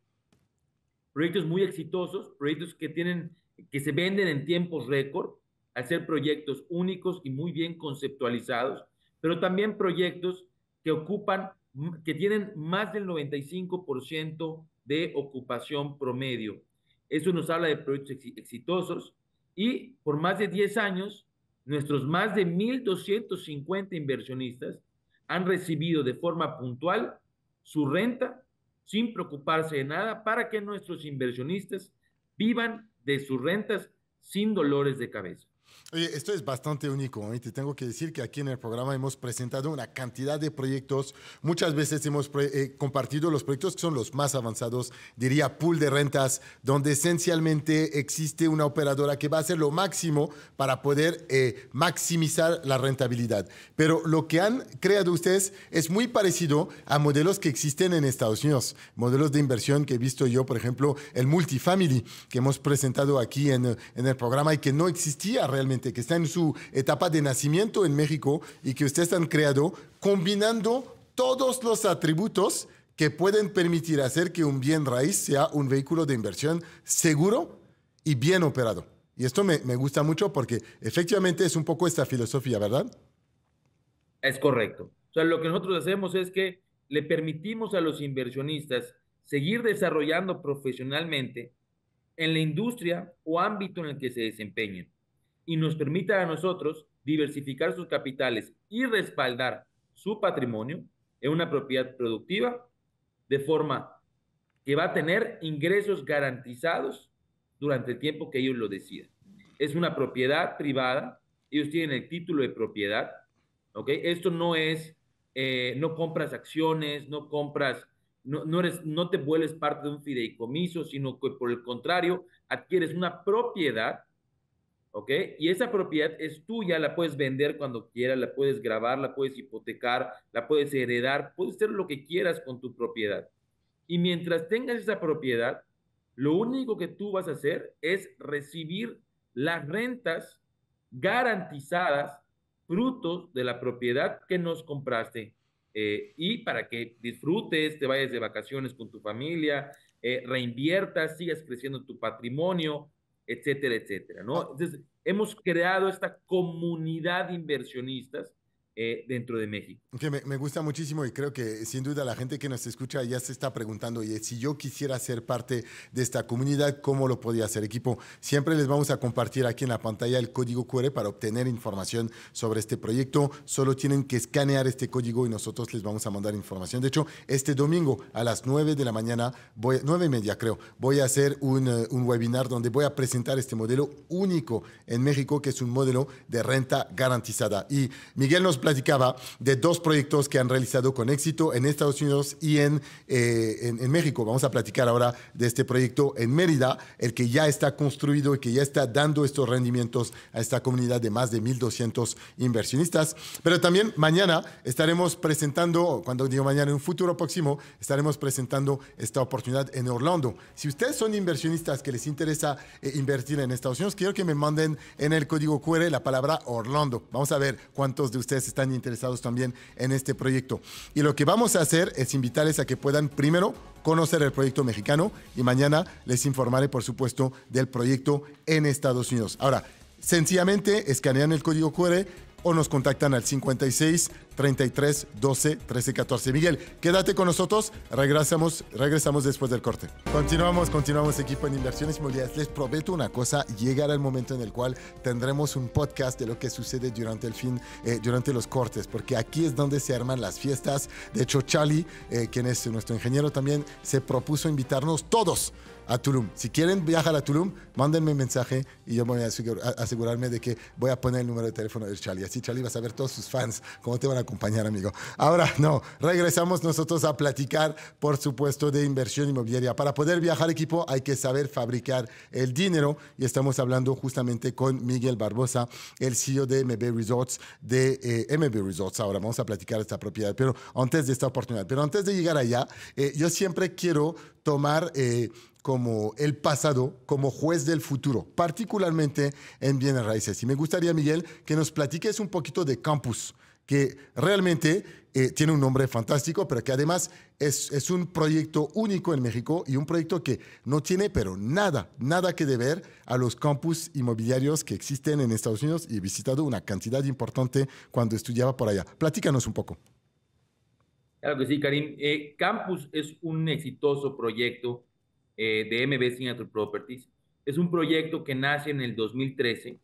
proyectos muy exitosos, proyectos que tienen, que se venden en tiempos récord, al ser proyectos únicos y muy bien conceptualizados, pero también proyectos que ocupan, que tienen más del 95% de ocupación promedio. Eso nos habla de proyectos exitosos y por más de 10 años, nuestros más de 1.250 inversionistas han recibido de forma puntual su renta sin preocuparse de nada para que nuestros inversionistas vivan de sus rentas sin dolores de cabeza. Oye, esto es bastante único y te tengo que decir que aquí en el programa hemos presentado una cantidad de proyectos. Muchas veces hemos eh, compartido los proyectos que son los más avanzados, diría pool de rentas, donde esencialmente existe una operadora que va a hacer lo máximo para poder eh, maximizar la rentabilidad. Pero lo que han creado ustedes es muy parecido a modelos que existen en Estados Unidos, modelos de inversión que he visto yo, por ejemplo, el multifamily que hemos presentado aquí en, en el programa y que no existía realmente que está en su etapa de nacimiento en México y que ustedes han creado combinando todos los atributos que pueden permitir hacer que un bien raíz sea un vehículo de inversión seguro y bien operado. Y esto me, me gusta mucho porque efectivamente es un poco esta filosofía, ¿verdad? Es correcto. O sea, lo que nosotros hacemos es que le permitimos a los inversionistas seguir desarrollando profesionalmente en la industria o ámbito en el que se desempeñen y nos permita a nosotros diversificar sus capitales y respaldar su patrimonio en una propiedad productiva de forma que va a tener ingresos garantizados durante el tiempo que ellos lo decidan. Es una propiedad privada, ellos tienen el título de propiedad, ¿ok? Esto no es, eh, no compras acciones, no compras no, no, eres, no te vuelves parte de un fideicomiso, sino que por el contrario, adquieres una propiedad, ¿ok? Y esa propiedad es tuya, la puedes vender cuando quieras, la puedes grabar, la puedes hipotecar, la puedes heredar, puedes hacer lo que quieras con tu propiedad. Y mientras tengas esa propiedad, lo único que tú vas a hacer es recibir las rentas garantizadas, frutos de la propiedad que nos compraste. Eh, y para que disfrutes, te vayas de vacaciones con tu familia, eh, reinviertas, sigas creciendo tu patrimonio, etcétera, etcétera, ¿no? Ah. Entonces, hemos creado esta comunidad de inversionistas eh, dentro de México. Que me, gusta muchísimo y creo que sin duda la gente que nos escucha ya se está preguntando, y si yo quisiera ser parte de esta comunidad, ¿cómo lo podía hacer equipo? Siempre les vamos a compartir aquí en la pantalla el código QR para obtener información sobre este proyecto. Solo tienen que escanear este código y nosotros les vamos a mandar información. De hecho, este domingo a las 9 de la mañana, voy, 9 y media creo, voy a hacer un, eh, un webinar donde voy a presentar este modelo único en México, que es un modelo de renta garantizada. Y Miguel nos platicaba de dos proyectos que han realizado con éxito en Estados Unidos y en, eh, en, México. Vamos a platicar ahora de este proyecto en Mérida, el que ya está construido y que ya está dando estos rendimientos a esta comunidad de más de 1.200 inversionistas. Pero también mañana estaremos presentando, cuando digo mañana, en un futuro próximo, estaremos presentando esta oportunidad en Orlando. Si ustedes son inversionistas que les interesa eh, invertir en Estados Unidos, quiero que me manden en el código QR la palabra Orlando. Vamos a ver cuántos de ustedes están interesados también en este proyecto. Y lo que vamos a hacer es invitarles a que puedan primero conocer el proyecto mexicano y mañana les informaré, por supuesto, del proyecto en Estados Unidos. Ahora, sencillamente escanean el código QR o nos contactan al 56 33 12 13 14. Miguel, quédate con nosotros, regresamos, regresamos después del corte. Continuamos, continuamos equipo en inversiones inmobiliarias. Les prometo una cosa, llegará el momento en el cual tendremos un podcast de lo que sucede durante el fin, eh, durante los cortes, porque aquí es donde se arman las fiestas. De hecho, Charlie, eh, quien es nuestro ingeniero también, se propuso invitarnos todos a Tulum. Si quieren viajar a Tulum, mándenme un mensaje y yo voy a asegurarme de que voy a poner el número de teléfono de Charlie. Así Charlie va a saber todos sus fans cómo te van a acompañar, amigo. Ahora, no, regresamos nosotros a platicar, por supuesto, de inversión inmobiliaria. Para poder viajar equipo hay que saber fabricar el dinero y estamos hablando justamente con Miguel Barbosa, el CEO de MB Resorts, de eh, MB Resorts. Ahora vamos a platicar esta propiedad, pero antes de esta oportunidad, pero antes de llegar allá, eh, yo siempre quiero tomar... Eh, como el pasado, como juez del futuro, particularmente en bienes raíces. Y me gustaría, Miguel, que nos platiques un poquito de Campus, que realmente eh, tiene un nombre fantástico, pero que además es, es, un proyecto único en México y un proyecto que no tiene, pero nada, nada que deber a los campus inmobiliarios que existen en Estados Unidos y he visitado una cantidad importante cuando estudiaba por allá. Platícanos un poco. Claro que sí, Karim. Eh, Campus es un exitoso proyecto eh, de MB Signature Properties. Es un proyecto que nace en el 2013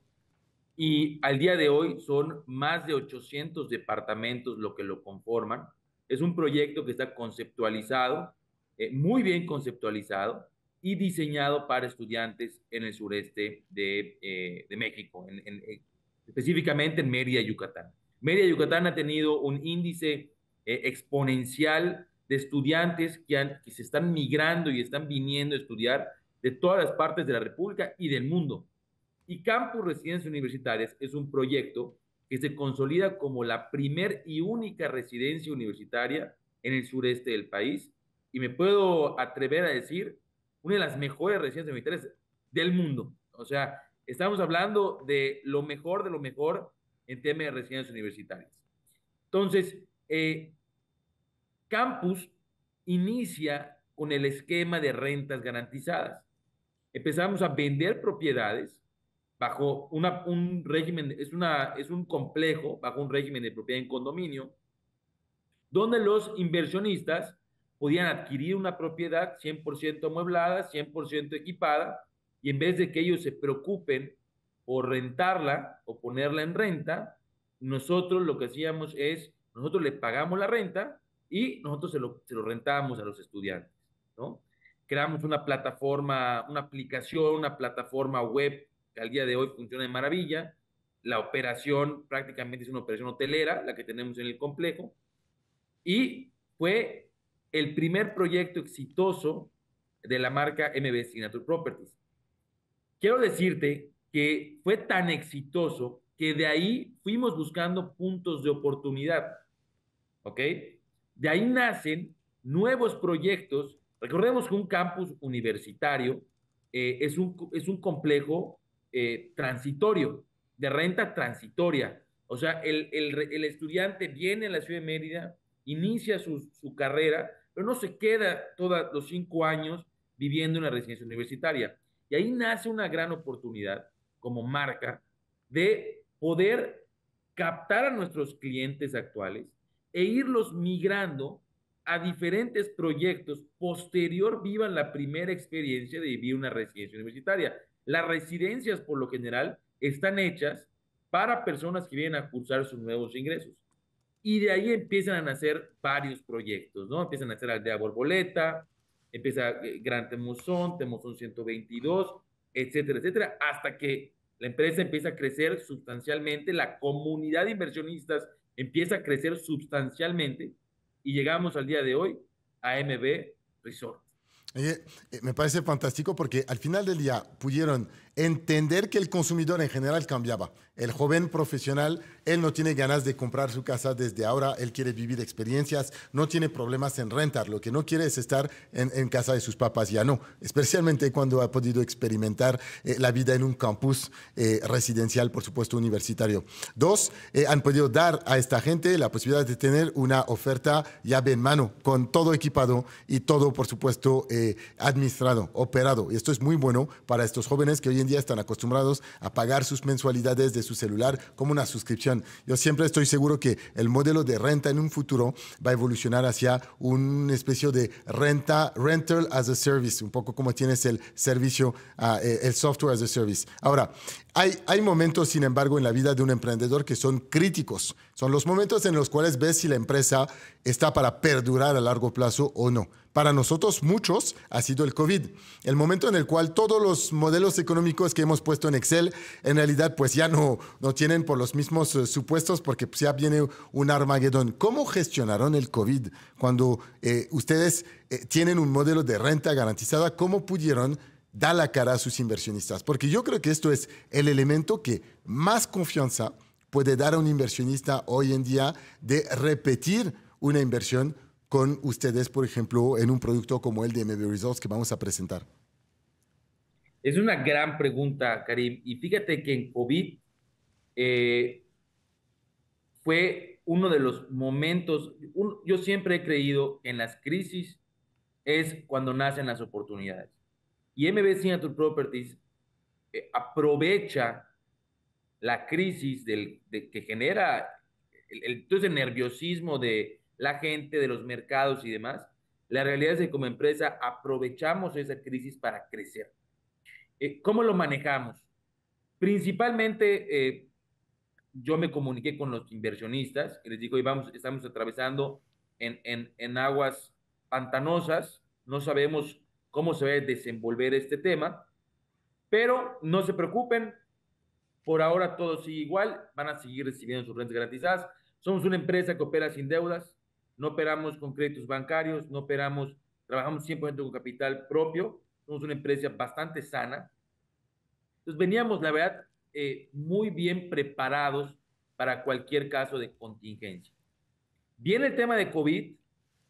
y al día de hoy son más de 800 departamentos lo que lo conforman. Es un proyecto que está conceptualizado, eh, muy bien conceptualizado y diseñado para estudiantes en el sureste de, de México, específicamente en Mérida, Yucatán. Mérida, Yucatán ha tenido un índice exponencial de estudiantes que, se están migrando y están viniendo a estudiar de todas las partes de la República y del mundo. Y Campus Residencias Universitarias es un proyecto que se consolida como la primer y única residencia universitaria en el sureste del país. Y me puedo atrever a decir, una de las mejores residencias universitarias del mundo. O sea, estamos hablando de lo mejor de lo mejor en temas de residencias universitarias. Entonces, eh, Campus inicia con el esquema de rentas garantizadas. Empezamos a vender propiedades bajo un régimen, es, una, es un complejo, bajo un régimen de propiedad en condominio, donde los inversionistas podían adquirir una propiedad 100% amueblada, 100% equipada, y en vez de que ellos se preocupen por rentarla o ponerla en renta, nosotros lo que hacíamos es, nosotros le pagamos la renta y nosotros se lo, rentábamos a los estudiantes, ¿no? Creamos una plataforma, una aplicación, una plataforma web que al día de hoy funciona de maravilla. La operación prácticamente es una operación hotelera, la que tenemos en el complejo. Y fue el primer proyecto exitoso de la marca MB Signature Properties. Quiero decirte que fue tan exitoso que de ahí fuimos buscando puntos de oportunidad. ¿Ok? De ahí nacen nuevos proyectos. Recordemos que un campus universitario eh, es, un, es un complejo eh, transitorio, de renta transitoria. O sea, el, el, estudiante viene a la ciudad de Mérida, inicia su, su carrera, pero no se queda todos los cinco años viviendo en una residencia universitaria. Y ahí nace una gran oportunidad como marca de poder captar a nuestros clientes actuales e irlos migrando a diferentes proyectos posterior vivan la primera experiencia de vivir una residencia universitaria. Las residencias, por lo general, están hechas para personas que vienen a cursar sus nuevos ingresos. Y de ahí empiezan a nacer varios proyectos, ¿no? Empiezan a nacer Aldea Borboleta, empieza eh, Gran Temozón, Temozón 122, etcétera, etcétera, hasta que la empresa empieza a crecer sustancialmente, la comunidad de inversionistas empieza a crecer sustancialmente y llegamos al día de hoy a MB Resort. Eh, me parece fantástico porque al final del día pudieron entender que el consumidor en general cambiaba. El joven profesional, él no tiene ganas de comprar su casa desde ahora, él quiere vivir experiencias, no tiene problemas en rentar, lo que no quiere es estar en, casa de sus papás, ya no, especialmente cuando ha podido experimentar eh, la vida en un campus eh, residencial, por supuesto, universitario. Dos, eh, han podido dar a esta gente la posibilidad de tener una oferta llave en mano, con todo equipado y todo, por supuesto, administrado, operado. Y esto es muy bueno para estos jóvenes que hoy en día están acostumbrados a pagar sus mensualidades de su celular como una suscripción. Yo siempre estoy seguro que el modelo de renta en un futuro va a evolucionar hacia una especie de renta, rental as a service, un poco como tienes el servicio, ah, eh, el software as a service. Ahora, hay, hay momentos, sin embargo, en la vida de un emprendedor que son críticos. Son los momentos en los cuales ves si la empresa está para perdurar a largo plazo o no. Para nosotros, muchos, ha sido el COVID. El momento en el cual todos los modelos económicos que hemos puesto en Excel, en realidad, pues ya no, no tienen por los mismos eh, supuestos porque pues, ya viene un Armagedón. ¿Cómo gestionaron el COVID cuando eh, ustedes eh, tienen un modelo de renta garantizada? ¿Cómo pudieron dar la cara a sus inversionistas? Porque yo creo que esto es el elemento que más confianza puede dar a un inversionista hoy en día de repetir una inversión con ustedes, por ejemplo, en un producto como el de MB Results que vamos a presentar? Es una gran pregunta, Karim. Y fíjate que en COVID eh, fue uno de los momentos, yo siempre he creído que en las crisis es cuando nacen las oportunidades. Y MB Signature Properties eh, aprovecha la crisis del, que genera el, el nerviosismo de la gente, de los mercados y demás. La realidad es que como empresa aprovechamos esa crisis para crecer. Eh, ¿Cómo lo manejamos? Principalmente, eh, yo me comuniqué con los inversionistas y les digo, vamos, estamos atravesando en, en, en aguas pantanosas, no sabemos cómo se va a desenvolver este tema, pero no se preocupen, por ahora todo sigue igual, van a seguir recibiendo sus rentas garantizadas. Somos una empresa que opera sin deudas, no operamos con créditos bancarios, no operamos, trabajamos 100% con capital propio, somos una empresa bastante sana. Entonces veníamos, la verdad, eh, muy bien preparados para cualquier caso de contingencia. Viene el tema de COVID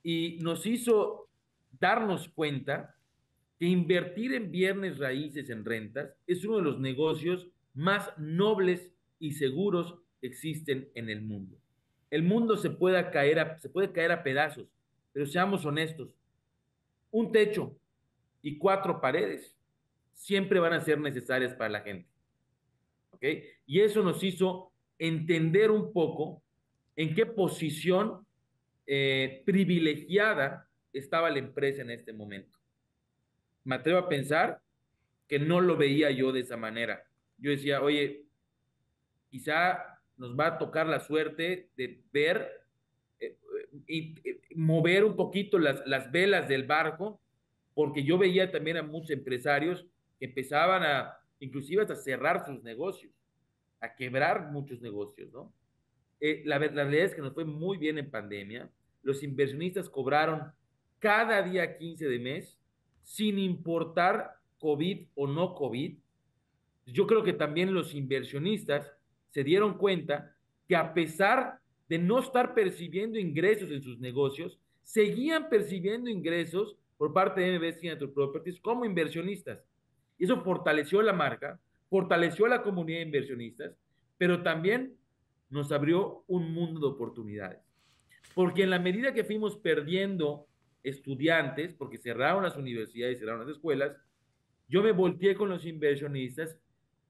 y nos hizo darnos cuenta que invertir en bienes raíces en rentas es uno de los negocios más nobles y seguros que existen en el mundo el mundo se, pueda caer a, se puede caer a pedazos, pero seamos honestos. Un techo y cuatro paredes siempre van a ser necesarias para la gente. ¿Ok? Y eso nos hizo entender un poco en qué posición eh, privilegiada estaba la empresa en este momento. Me atrevo a pensar que no lo veía yo de esa manera. Yo decía, oye, quizá nos va a tocar la suerte de ver eh, y eh, mover un poquito las, las velas del barco, porque yo veía también a muchos empresarios que empezaban a, inclusive hasta cerrar sus negocios, a quebrar muchos negocios, ¿no? Eh, la, la, realidad es que nos fue muy bien en pandemia. Los inversionistas cobraron cada día 15 de mes, sin importar COVID o no COVID. Yo creo que también los inversionistas se dieron cuenta que a pesar de no estar percibiendo ingresos en sus negocios, seguían percibiendo ingresos por parte de MB Signature Properties como inversionistas. Eso fortaleció la marca, fortaleció la comunidad de inversionistas, pero también nos abrió un mundo de oportunidades. Porque en la medida que fuimos perdiendo estudiantes, porque cerraron las universidades, cerraron las escuelas, yo me volteé con los inversionistas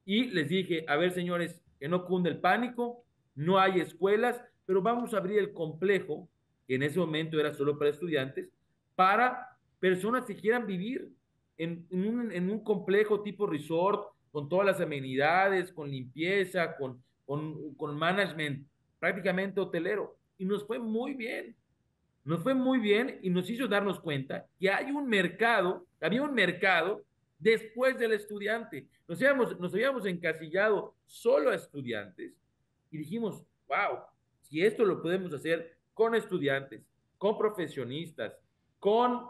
y les dije, a ver señores, que no cunde el pánico, no hay escuelas, pero vamos a abrir el complejo, que en ese momento era solo para estudiantes, para personas que quieran vivir en, un, un, complejo tipo resort, con todas las amenidades, con limpieza, con, con, con management, prácticamente hotelero. Y nos fue muy bien. Nos fue muy bien y nos hizo darnos cuenta que hay un mercado, había un mercado después del estudiante. Nos habíamos, nos habíamos encasillado solo a estudiantes y dijimos, wow, si esto lo podemos hacer con estudiantes, con profesionistas, con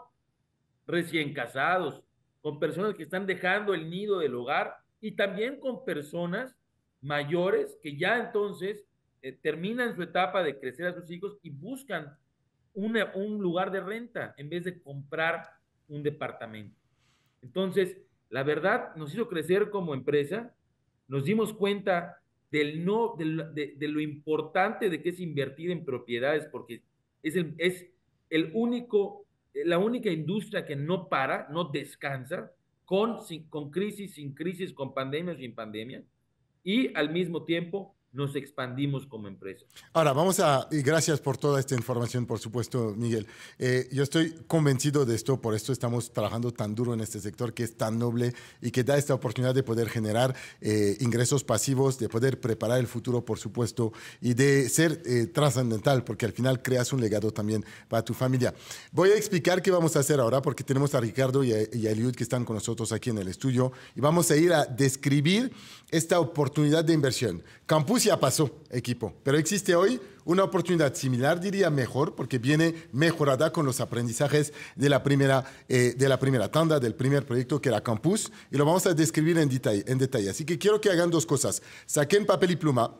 recién casados, con personas que están dejando el nido del hogar y también con personas mayores que ya entonces eh, terminan su etapa de crecer a sus hijos y buscan un lugar de renta en vez de comprar un departamento. Entonces, la verdad nos hizo crecer como empresa, nos dimos cuenta del no, de, lo importante de que es invertir en propiedades, porque es el, es el único, la única industria que no para, no descansa, con, con crisis, sin crisis, con pandemia, sin pandemia, y al mismo tiempo nos expandimos como empresa. Ahora, vamos a, y gracias por toda esta información, por supuesto, Miguel. Eh, yo estoy convencido de esto, por esto estamos trabajando tan duro en este sector que es tan noble y que da esta oportunidad de poder generar eh, ingresos pasivos, de poder preparar el futuro, por supuesto, y de ser eh, trascendental, porque al final creas un legado también para tu familia. Voy a explicar qué vamos a hacer ahora, porque tenemos a Ricardo y a, y a Eliud que están con nosotros aquí en el estudio, y vamos a ir a describir esta oportunidad de inversión. Campus ya pasó, equipo, pero existe hoy una oportunidad similar, diría mejor, porque viene mejorada con los aprendizajes de la primera, eh, de la primera tanda, del primer proyecto que era Campus, y lo vamos a describir en detalle, en detalle. Así que quiero que hagan dos cosas. Saquen papel y pluma,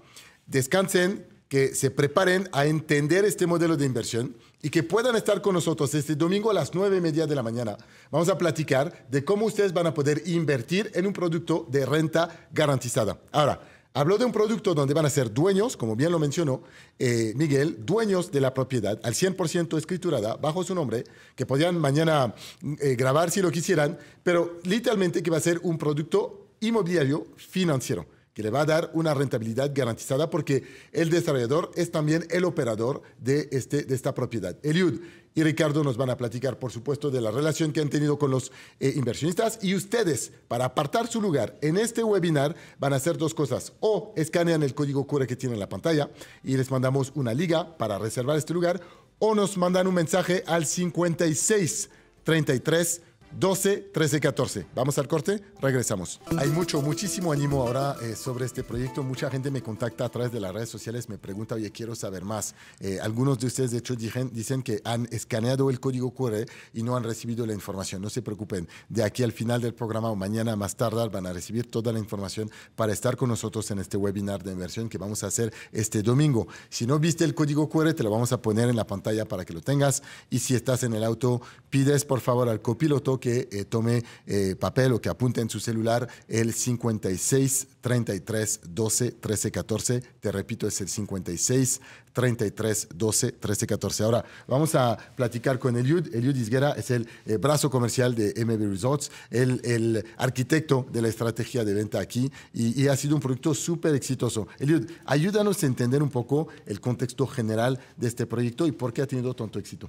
descansen, que se preparen a entender este modelo de inversión y que puedan estar con nosotros este domingo a las nueve y media de la mañana. Vamos a platicar de cómo ustedes van a poder invertir en un producto de renta garantizada. Ahora, Habló de un producto donde van a ser dueños, como bien lo mencionó eh, Miguel, dueños de la propiedad al 100% escriturada bajo su nombre, que podrían mañana eh, grabar si lo quisieran, pero literalmente que va a ser un producto inmobiliario financiero que le va a dar una rentabilidad garantizada porque el desarrollador es también el operador de, este, de esta propiedad. Eliud y Ricardo nos van a platicar, por supuesto, de la relación que han tenido con los eh, inversionistas y ustedes, para apartar su lugar en este webinar, van a hacer dos cosas. O escanean el código QR que tiene en la pantalla y les mandamos una liga para reservar este lugar, o nos mandan un mensaje al 56 33 12, 13, 14. Vamos al corte, regresamos. Hay mucho, muchísimo ánimo ahora eh, sobre este proyecto. Mucha gente me contacta a través de las redes sociales, me pregunta, oye, quiero saber más. Eh, algunos de ustedes, de hecho, dicen, que han escaneado el código QR y no han recibido la información. No se preocupen, de aquí al final del programa o mañana más tardar van a recibir toda la información para estar con nosotros en este webinar de inversión que vamos a hacer este domingo. Si no viste el código QR, te lo vamos a poner en la pantalla para que lo tengas. Y si estás en el auto, pides por favor al copiloto que eh, tome eh, papel o que apunte en su celular el 56 33 12 13 14. Te repito, es el 56 33 12 13 14. Ahora vamos a platicar con Eliud. Eliud Isguera es el eh, brazo comercial de MB Resorts, el, el, arquitecto de la estrategia de venta aquí y, y ha sido un proyecto súper exitoso. Eliud, ayúdanos a entender un poco el contexto general de este proyecto y por qué ha tenido tanto éxito.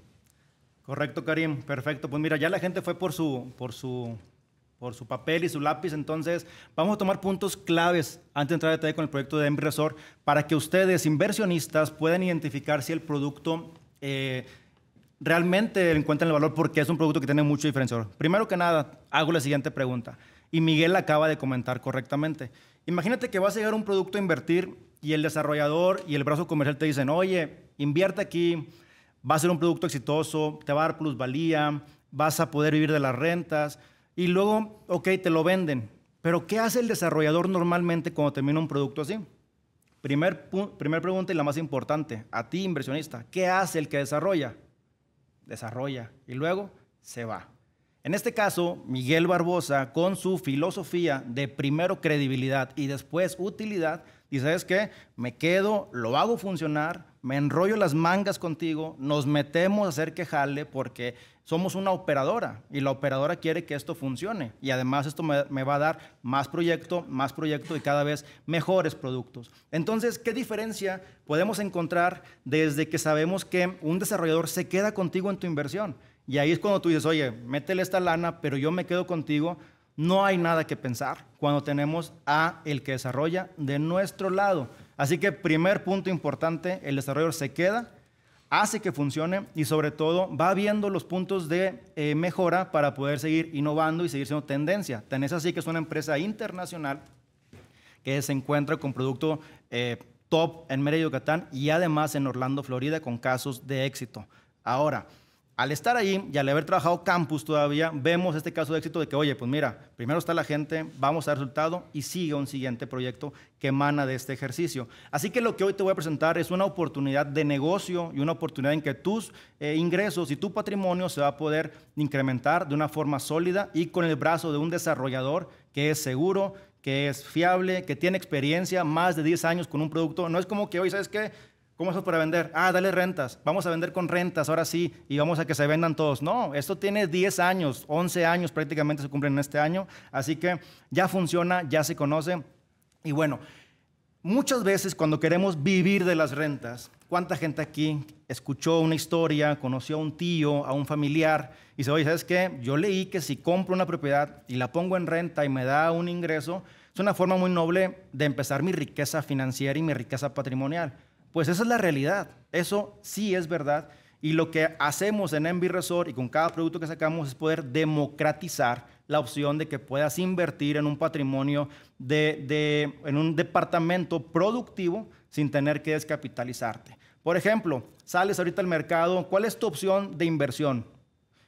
Correcto, Karim. Perfecto. Pues mira, ya la gente fue por su, por su, por su papel y su lápiz, entonces vamos a tomar puntos claves antes de entrar a detalle con el proyecto de Embry Resort para que ustedes, inversionistas, puedan identificar si el producto eh, realmente encuentran el valor porque es un producto que tiene mucho diferenciador. Primero que nada, hago la siguiente pregunta. Y Miguel acaba de comentar correctamente. Imagínate que vas a llegar a un producto a invertir y el desarrollador y el brazo comercial te dicen, oye, invierte aquí, va a ser un producto exitoso, te va a dar plusvalía, vas a poder vivir de las rentas y luego, ok, te lo venden. Pero ¿qué hace el desarrollador normalmente cuando termina un producto así? Primer, primer pregunta y la más importante, a ti inversionista, ¿qué hace el que desarrolla? Desarrolla y luego se va. En este caso, Miguel Barbosa, con su filosofía de primero credibilidad y después utilidad, dice, ¿sabes qué? Me quedo, lo hago funcionar, me enrollo las mangas contigo, nos metemos a hacer que jale porque somos una operadora y la operadora quiere que esto funcione. Y además esto me, me, va a dar más proyecto, más proyecto y cada vez mejores productos. Entonces, ¿qué diferencia podemos encontrar desde que sabemos que un desarrollador se queda contigo en tu inversión? Y ahí es cuando tú dices, oye, métele esta lana, pero yo me quedo contigo. No hay nada que pensar cuando tenemos a el que desarrolla de nuestro lado. Así que primer punto importante, el desarrollador se queda, hace que funcione y sobre todo va viendo los puntos de eh, mejora para poder seguir innovando y seguir siendo tendencia. Tenés así que es una empresa internacional que se encuentra con producto eh, top en Mérida, Yucatán y además en Orlando, Florida, con casos de éxito. Ahora, al estar ahí y al haber trabajado campus todavía, vemos este caso de éxito de que, oye, pues mira, primero está la gente, vamos a dar resultado y sigue un siguiente proyecto que emana de este ejercicio. Así que lo que hoy te voy a presentar es una oportunidad de negocio y una oportunidad en que tus eh, ingresos y tu patrimonio se va a poder incrementar de una forma sólida y con el brazo de un desarrollador que es seguro, que es fiable, que tiene experiencia, más de 10 años con un producto. No es como que hoy, ¿sabes qué? ¿Cómo es para vender? Ah, dale rentas. Vamos a vender con rentas, ahora sí, y vamos a que se vendan todos. No, esto tiene 10 años, 11 años prácticamente se cumplen en este año, así que ya funciona, ya se conoce. Y bueno, muchas veces cuando queremos vivir de las rentas, ¿cuánta gente aquí escuchó una historia, conoció a un tío, a un familiar, y dice, oye, ¿sabes qué? Yo leí que si compro una propiedad y la pongo en renta y me da un ingreso, es una forma muy noble de empezar mi riqueza financiera y mi riqueza patrimonial. Pues esa es la realidad. Eso sí es verdad. Y lo que hacemos en Envy Resort y con cada producto que sacamos es poder democratizar la opción de que puedas invertir en un patrimonio, de, en un departamento productivo sin tener que descapitalizarte. Por ejemplo, sales ahorita al mercado, ¿cuál es tu opción de inversión?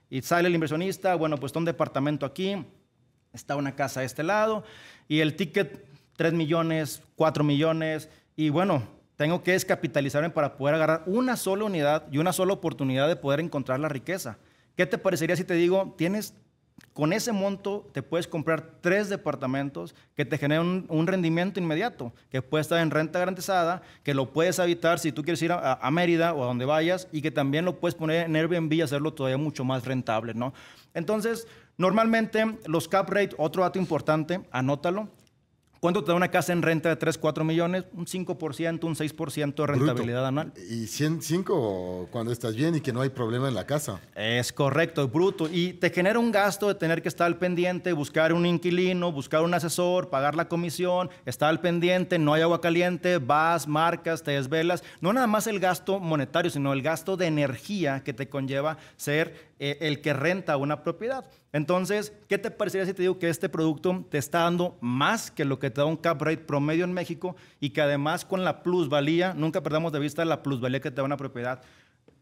Y sale el inversionista, bueno, pues está un departamento aquí, está una casa a este lado, y el ticket 3 millones, 4 millones, y bueno, tengo que descapitalizarme para poder agarrar una sola unidad y una sola oportunidad de poder encontrar la riqueza. ¿Qué te parecería si te digo, tienes con ese monto te puedes comprar tres departamentos que te generen un, rendimiento inmediato, que puede estar en renta garantizada, que lo puedes habitar si tú quieres ir a, Mérida o a donde vayas y que también lo puedes poner en Airbnb y hacerlo todavía mucho más rentable, ¿no? Entonces, normalmente los cap rate, otro dato importante, anótalo, ¿Cuánto te da una casa en renta de 3, 4 millones? Un 5%, un 6% de rentabilidad anual. ¿Y 105 cuando estás bien y que no hay problema en la casa? Es correcto, bruto. Y te genera un gasto de tener que estar al pendiente, buscar un inquilino, buscar un asesor, pagar la comisión, estar al pendiente, no hay agua caliente, vas, marcas, te desvelas. No nada más el gasto monetario, sino el gasto de energía que te conlleva ser eh, el que renta una propiedad. Entonces, ¿qué te parecería si te digo que este producto te está dando más que lo que te da un cap rate promedio en México y que además con la plusvalía, nunca perdamos de vista la plusvalía que te da una propiedad?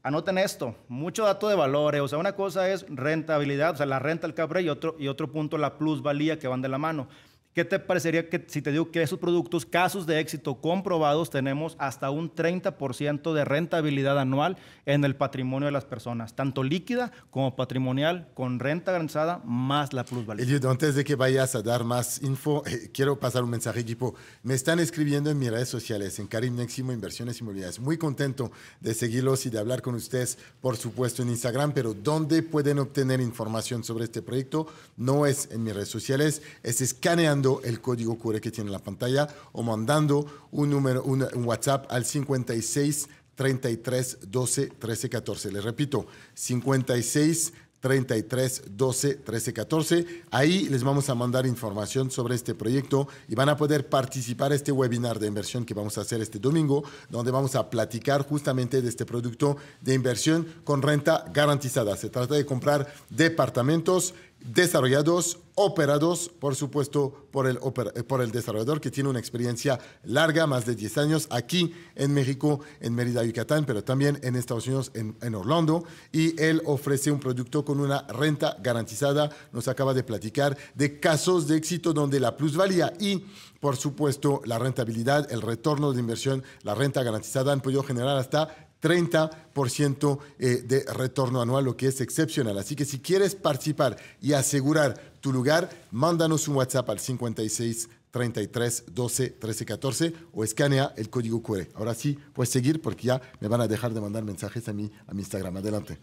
Anoten esto, mucho dato de valores, o sea, una cosa es rentabilidad, o sea, la renta, el cap rate y otro, y otro punto la plusvalía que van de la mano. ¿Qué te parecería que si te digo que esos productos, casos de éxito comprobados, tenemos hasta un 30% de rentabilidad anual en el patrimonio de las personas, tanto líquida como patrimonial, con renta garantizada más la plusvalía? Eliud, antes de que vayas a dar más info, eh, quiero pasar un mensaje, equipo. Me están escribiendo en mis redes sociales, en Karim Neximo Inversiones Inmobiliarias. Muy contento de seguirlos y de hablar con ustedes, por supuesto, en Instagram, pero ¿dónde pueden obtener información sobre este proyecto? No es en mis redes sociales, es escaneando el código QR que tiene en la pantalla o mandando un número, un, WhatsApp al 56 33 12 13 14. Les repito, 56 33 12 13 14. Ahí les vamos a mandar información sobre este proyecto y van a poder participar en este webinar de inversión que vamos a hacer este domingo, donde vamos a platicar justamente de este producto de inversión con renta garantizada. Se trata de comprar departamentos desarrollados, operados, por supuesto, por el, eh, por el desarrollador que tiene una experiencia larga, más de 10 años, aquí en México, en Mérida, Yucatán, pero también en Estados Unidos, en, en Orlando. Y él ofrece un producto con una renta garantizada. Nos acaba de platicar de casos de éxito donde la plusvalía y por supuesto, la rentabilidad, el retorno de inversión, la renta garantizada han podido generar hasta 30% eh, de retorno anual, lo que es excepcional. Así que si quieres participar y asegurar tu lugar, mándanos un WhatsApp al 56 33 12 13 14 o escanea el código QR. Ahora sí, puedes seguir porque ya me van a dejar de mandar mensajes a mí, a mi Instagram. Adelante.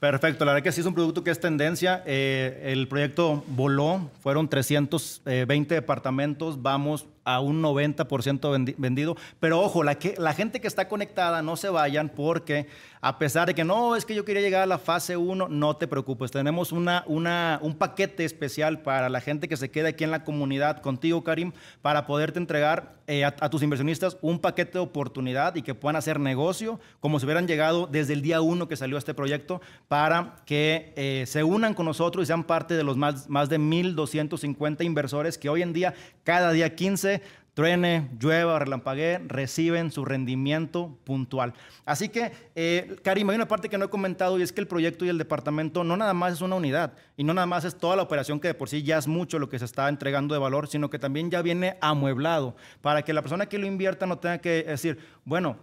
Perfecto, la verdad que sí es un producto que es tendencia. Eh, el proyecto voló, fueron 320 departamentos, vamos a un 90% vendido. Pero ojo, la, que, la gente que está conectada no se vayan porque a pesar de que no, es que yo quería llegar a la fase 1, no te preocupes. Tenemos una, una, un paquete especial para la gente que se quede aquí en la comunidad contigo, Karim, para poderte entregar eh, a, tus inversionistas un paquete de oportunidad y que puedan hacer negocio como si hubieran llegado desde el día 1 que salió este proyecto para que eh, se unan con nosotros y sean parte de los más, más de 1.250 inversores que hoy en día, cada día 15, truene, llueva, relampaguee, reciben su rendimiento puntual. Así que, eh, Karim, hay una parte que no he comentado y es que el proyecto y el departamento no nada más es una unidad y no nada más es toda la operación que de por sí ya es mucho lo que se está entregando de valor, sino que también ya viene amueblado para que la persona que lo invierta no tenga que decir, bueno,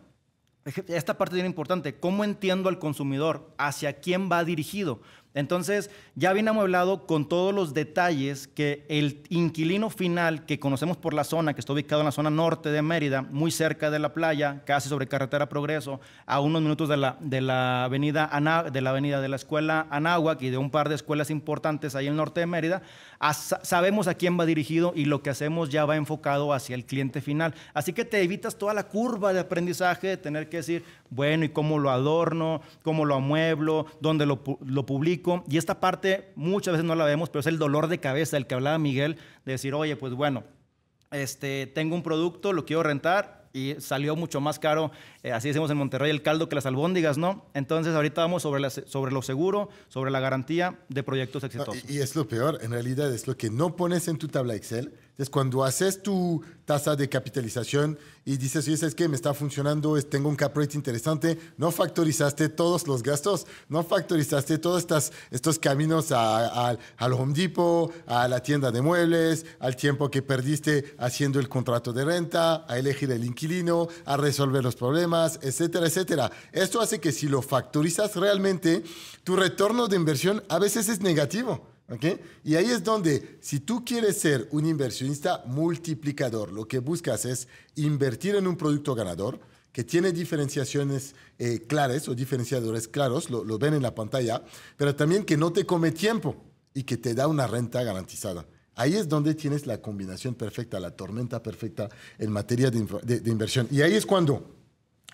esta parte es bien importante, ¿cómo entiendo al consumidor? ¿Hacia quién va dirigido? Entonces, ya viene amueblado con todos los detalles que el inquilino final que conocemos por la zona, que está ubicado en la zona norte de Mérida, muy cerca de la playa, casi sobre carretera Progreso, a unos minutos de la, de la, avenida, de la avenida de la escuela Anáhuac y de un par de escuelas importantes ahí en el norte de Mérida, sabemos a quién va dirigido y lo que hacemos ya va enfocado hacia el cliente final. Así que te evitas toda la curva de aprendizaje de tener que decir, bueno, ¿y cómo lo adorno? ¿Cómo lo amueblo? ¿Dónde lo, lo publico? Y esta parte muchas veces no la vemos, pero es el dolor de cabeza del que hablaba Miguel, de decir, oye, pues bueno, este, tengo un producto, lo quiero rentar, y salió mucho más caro, eh, así decimos en Monterrey, el caldo que las albóndigas, ¿no? Entonces ahorita vamos sobre, sobre lo seguro, sobre la garantía de proyectos exitosos. y, es lo peor, en realidad es lo que no pones en tu tabla Excel, es cuando haces tu tasa de capitalización y dices, oye, ¿sabes qué? Me está funcionando, tengo un cap rate interesante, no factorizaste todos los gastos, no factorizaste todos estas, estos caminos al Home Depot, a la tienda de muebles, al tiempo que perdiste haciendo el contrato de renta, a elegir el inquilino, a resolver los problemas, etcétera, etcétera. Esto hace que si lo factorizas realmente, tu retorno de inversión a veces es negativo. Y ahí es donde, si tú quieres ser un inversionista multiplicador, lo que buscas es invertir en un producto ganador que tiene diferenciaciones eh, claras o diferenciadores claros, lo, ven en la pantalla, pero también que no te come tiempo y que te da una renta garantizada. Ahí es donde tienes la combinación perfecta, la tormenta perfecta en materia de inversión. Y ahí es cuando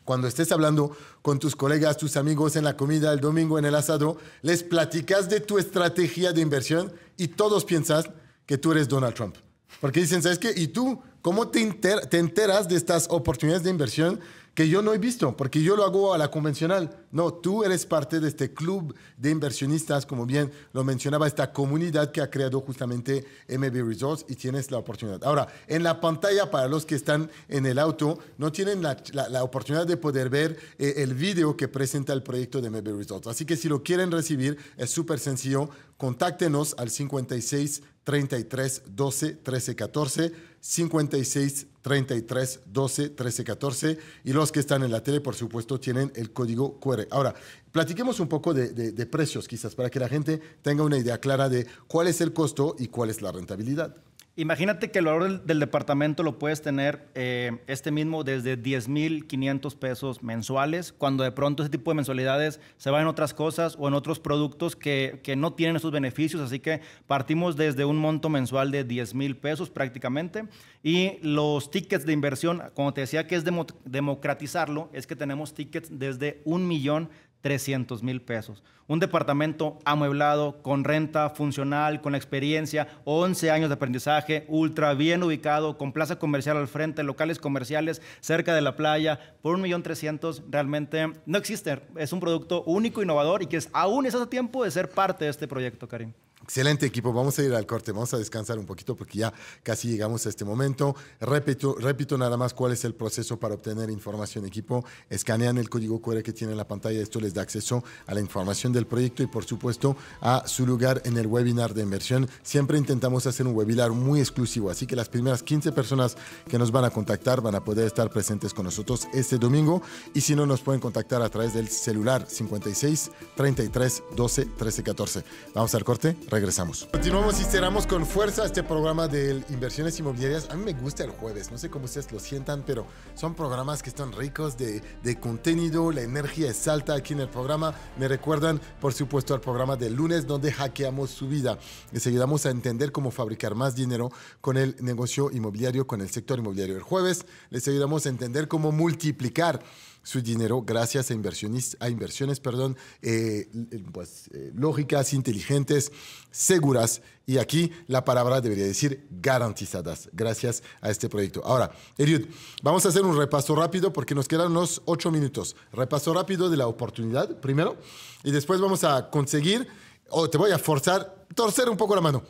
cuando estés hablando con tus colegas, tus amigos en la comida el domingo en el asado, les platicas de tu estrategia de inversión y todos piensan que tú eres Donald Trump. Porque dicen, ¿sabes qué? ¿Y tú cómo te, te enteras de estas oportunidades de inversión que yo no he visto, porque yo lo hago a la convencional. No, tú eres parte de este club de inversionistas, como bien lo mencionaba, esta comunidad que ha creado justamente MB Resorts y tienes la oportunidad. Ahora, en la pantalla, para los que están en el auto, no tienen la, la, oportunidad de poder ver eh, el video que presenta el proyecto de MB Resorts. Así que si lo quieren recibir, es súper sencillo. Contáctenos al 56 33 12 13 14, 56 33 12 13 14 y los que están en la tele, por supuesto, tienen el código QR. Ahora, platiquemos un poco de, de precios, quizás, para que la gente tenga una idea clara de cuál es el costo y cuál es la rentabilidad. Imagínate que el valor del, departamento lo puedes tener eh, este mismo desde 10.500 pesos mensuales, cuando de pronto ese tipo de mensualidades se van en otras cosas o en otros productos que, que no tienen esos beneficios. Así que partimos desde un monto mensual de 10 mil pesos prácticamente. Y los tickets de inversión, como te decía que es democratizarlo, es que tenemos tickets desde un millón 300 mil pesos. Un departamento amueblado, con renta funcional, con experiencia, 11 años de aprendizaje, ultra bien ubicado, con plaza comercial al frente, locales comerciales cerca de la playa, por un millón trescientos, realmente no existe. Es un producto único, innovador y que aún es a tiempo de ser parte de este proyecto, Karim. Excelente equipo, vamos a ir al corte, vamos a descansar un poquito porque ya casi llegamos a este momento. Repito, repito nada más cuál es el proceso para obtener información equipo. Escanean el código QR que tiene en la pantalla, esto les da acceso a la información del proyecto y por supuesto a su lugar en el webinar de inversión. Siempre intentamos hacer un webinar muy exclusivo, así que las primeras 15 personas que nos van a contactar van a poder estar presentes con nosotros este domingo y si no nos pueden contactar a través del celular 56 33 12 13 14. Vamos al corte regresamos. Continuamos y cerramos con fuerza este programa de inversiones inmobiliarias. A mí me gusta el jueves, no sé cómo ustedes lo sientan, pero son programas que están ricos de, de contenido, la energía es alta aquí en el programa. Me recuerdan, por supuesto, al programa del lunes donde hackeamos su vida. Les ayudamos a entender cómo fabricar más dinero con el negocio inmobiliario, con el sector inmobiliario. El jueves les ayudamos a entender cómo multiplicar su dinero gracias a, inversiones, a inversiones perdón, eh, pues, eh, lógicas, inteligentes, seguras. Y aquí la palabra debería decir garantizadas, gracias a este proyecto. Ahora, Eliud, vamos a hacer un repaso rápido porque nos quedan unos ocho minutos. Repaso rápido de la oportunidad, primero, y después vamos a conseguir, o te voy a forzar, torcer un poco la mano,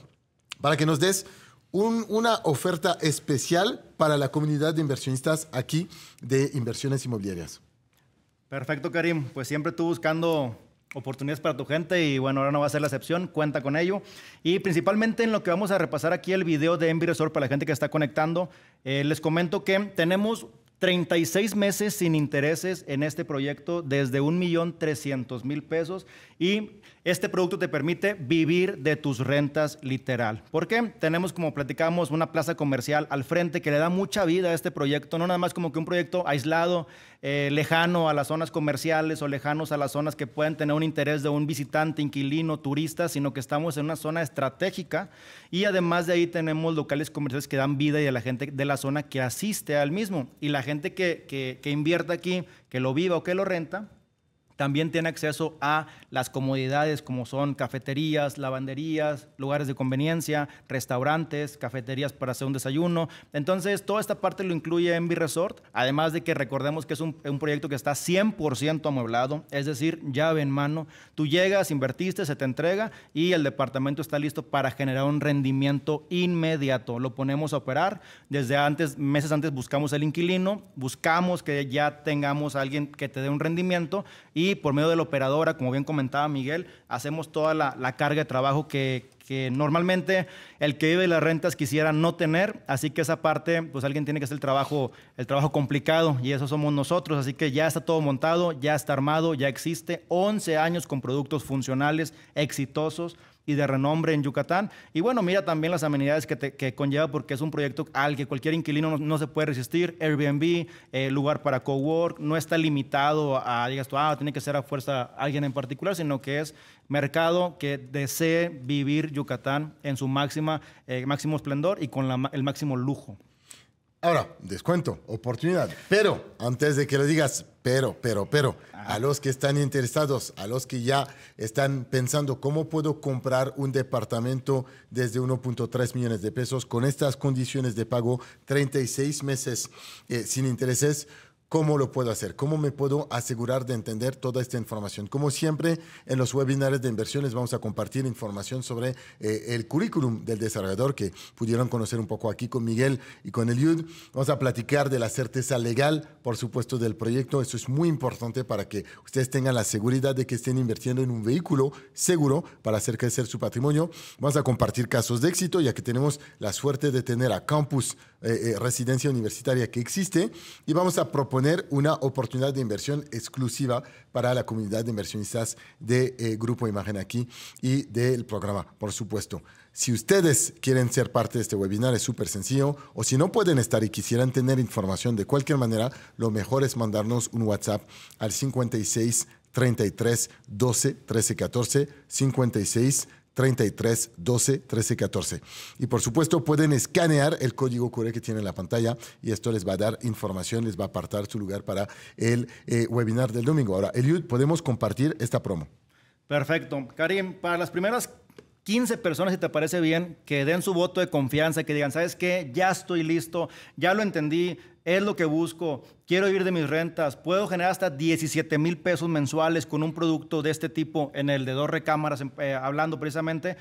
para que nos des una oferta especial para la comunidad de inversionistas aquí de inversiones inmobiliarias. Perfecto, Karim. Pues siempre tú buscando oportunidades para tu gente y bueno, ahora no va a ser la excepción, cuenta con ello. Y principalmente en lo que vamos a repasar aquí el video de Envy Resort para la gente que está conectando, eh, les comento que tenemos 36 meses sin intereses en este proyecto desde 1.300.000 pesos y este producto te permite vivir de tus rentas literal. ¿Por qué? Tenemos, como platicamos, una plaza comercial al frente que le da mucha vida a este proyecto, no nada más como que un proyecto aislado, eh, lejano a las zonas comerciales o lejanos a las zonas que pueden tener un interés de un visitante, inquilino, turista, sino que estamos en una zona estratégica y además de ahí tenemos locales comerciales que dan vida y a la gente de la zona que asiste al mismo. Y la gente que, que, que invierta aquí, que lo viva o que lo renta, también tiene acceso a las comodidades como son cafeterías, lavanderías, lugares de conveniencia, restaurantes, cafeterías para hacer un desayuno. Entonces, toda esta parte lo incluye Envy Resort, además de que recordemos que es un, un proyecto que está 100% amueblado, es decir, llave en mano. Tú llegas, invertiste, se te entrega y el departamento está listo para generar un rendimiento inmediato. Lo ponemos a operar. Desde antes, meses antes buscamos el inquilino, buscamos que ya tengamos a alguien que te dé un rendimiento y por medio de la operadora, como bien comentaba Miguel, hacemos toda la, carga de trabajo que, normalmente el que vive las rentas quisiera no tener, así que esa parte, pues alguien tiene que hacer el trabajo, el trabajo complicado y eso somos nosotros, así que ya está todo montado, ya está armado, ya existe, 11 años con productos funcionales, exitosos, y de renombre en Yucatán. Y bueno, mira también las amenidades que, que conlleva porque es un proyecto al que cualquier inquilino no, se puede resistir. Airbnb, eh, lugar para cowork, no está limitado a, digas tú, ah, tiene que ser a fuerza alguien en particular, sino que es mercado que desee vivir Yucatán en su máxima, eh, máximo esplendor y con el máximo lujo. Ahora, descuento, oportunidad. Pero, antes de que lo digas, pero, pero, pero, a los que están interesados, a los que ya están pensando cómo puedo comprar un departamento desde 1.3 millones de pesos con estas condiciones de pago, 36 meses eh, sin intereses, ¿Cómo lo puedo hacer? ¿Cómo me puedo asegurar de entender toda esta información? Como siempre, en los webinars de inversiones vamos a compartir información sobre eh, el currículum del desarrollador que pudieron conocer un poco aquí con Miguel y con Eliud. Vamos a platicar de la certeza legal, por supuesto, del proyecto. Eso es muy importante para que ustedes tengan la seguridad de que estén invirtiendo en un vehículo seguro para hacer crecer su patrimonio. Vamos a compartir casos de éxito, ya que tenemos la suerte de tener a Campus eh, eh, Residencia Universitaria que existe y vamos a proponer una oportunidad de inversión exclusiva para la comunidad de inversionistas de eh, Grupo Imagen aquí y del programa, por supuesto. Si ustedes quieren ser parte de este webinar, es súper sencillo. O si no pueden estar y quisieran tener información de cualquier manera, lo mejor es mandarnos un WhatsApp al 56 33 12 13 14 56 33 12 13 14. Y por supuesto pueden escanear el código QR que tiene en la pantalla y esto les va a dar información, les va a apartar su lugar para el eh, webinar del domingo. Ahora, Eliud, podemos compartir esta promo. Perfecto. Karim, para las primeras 15 personas, si te parece bien, que den su voto de confianza, que digan, ¿sabes qué? Ya estoy listo, ya lo entendí, es lo que busco, quiero vivir de mis rentas, puedo generar hasta 17 mil pesos mensuales con un producto de este tipo en el de dos recámaras, eh, hablando precisamente.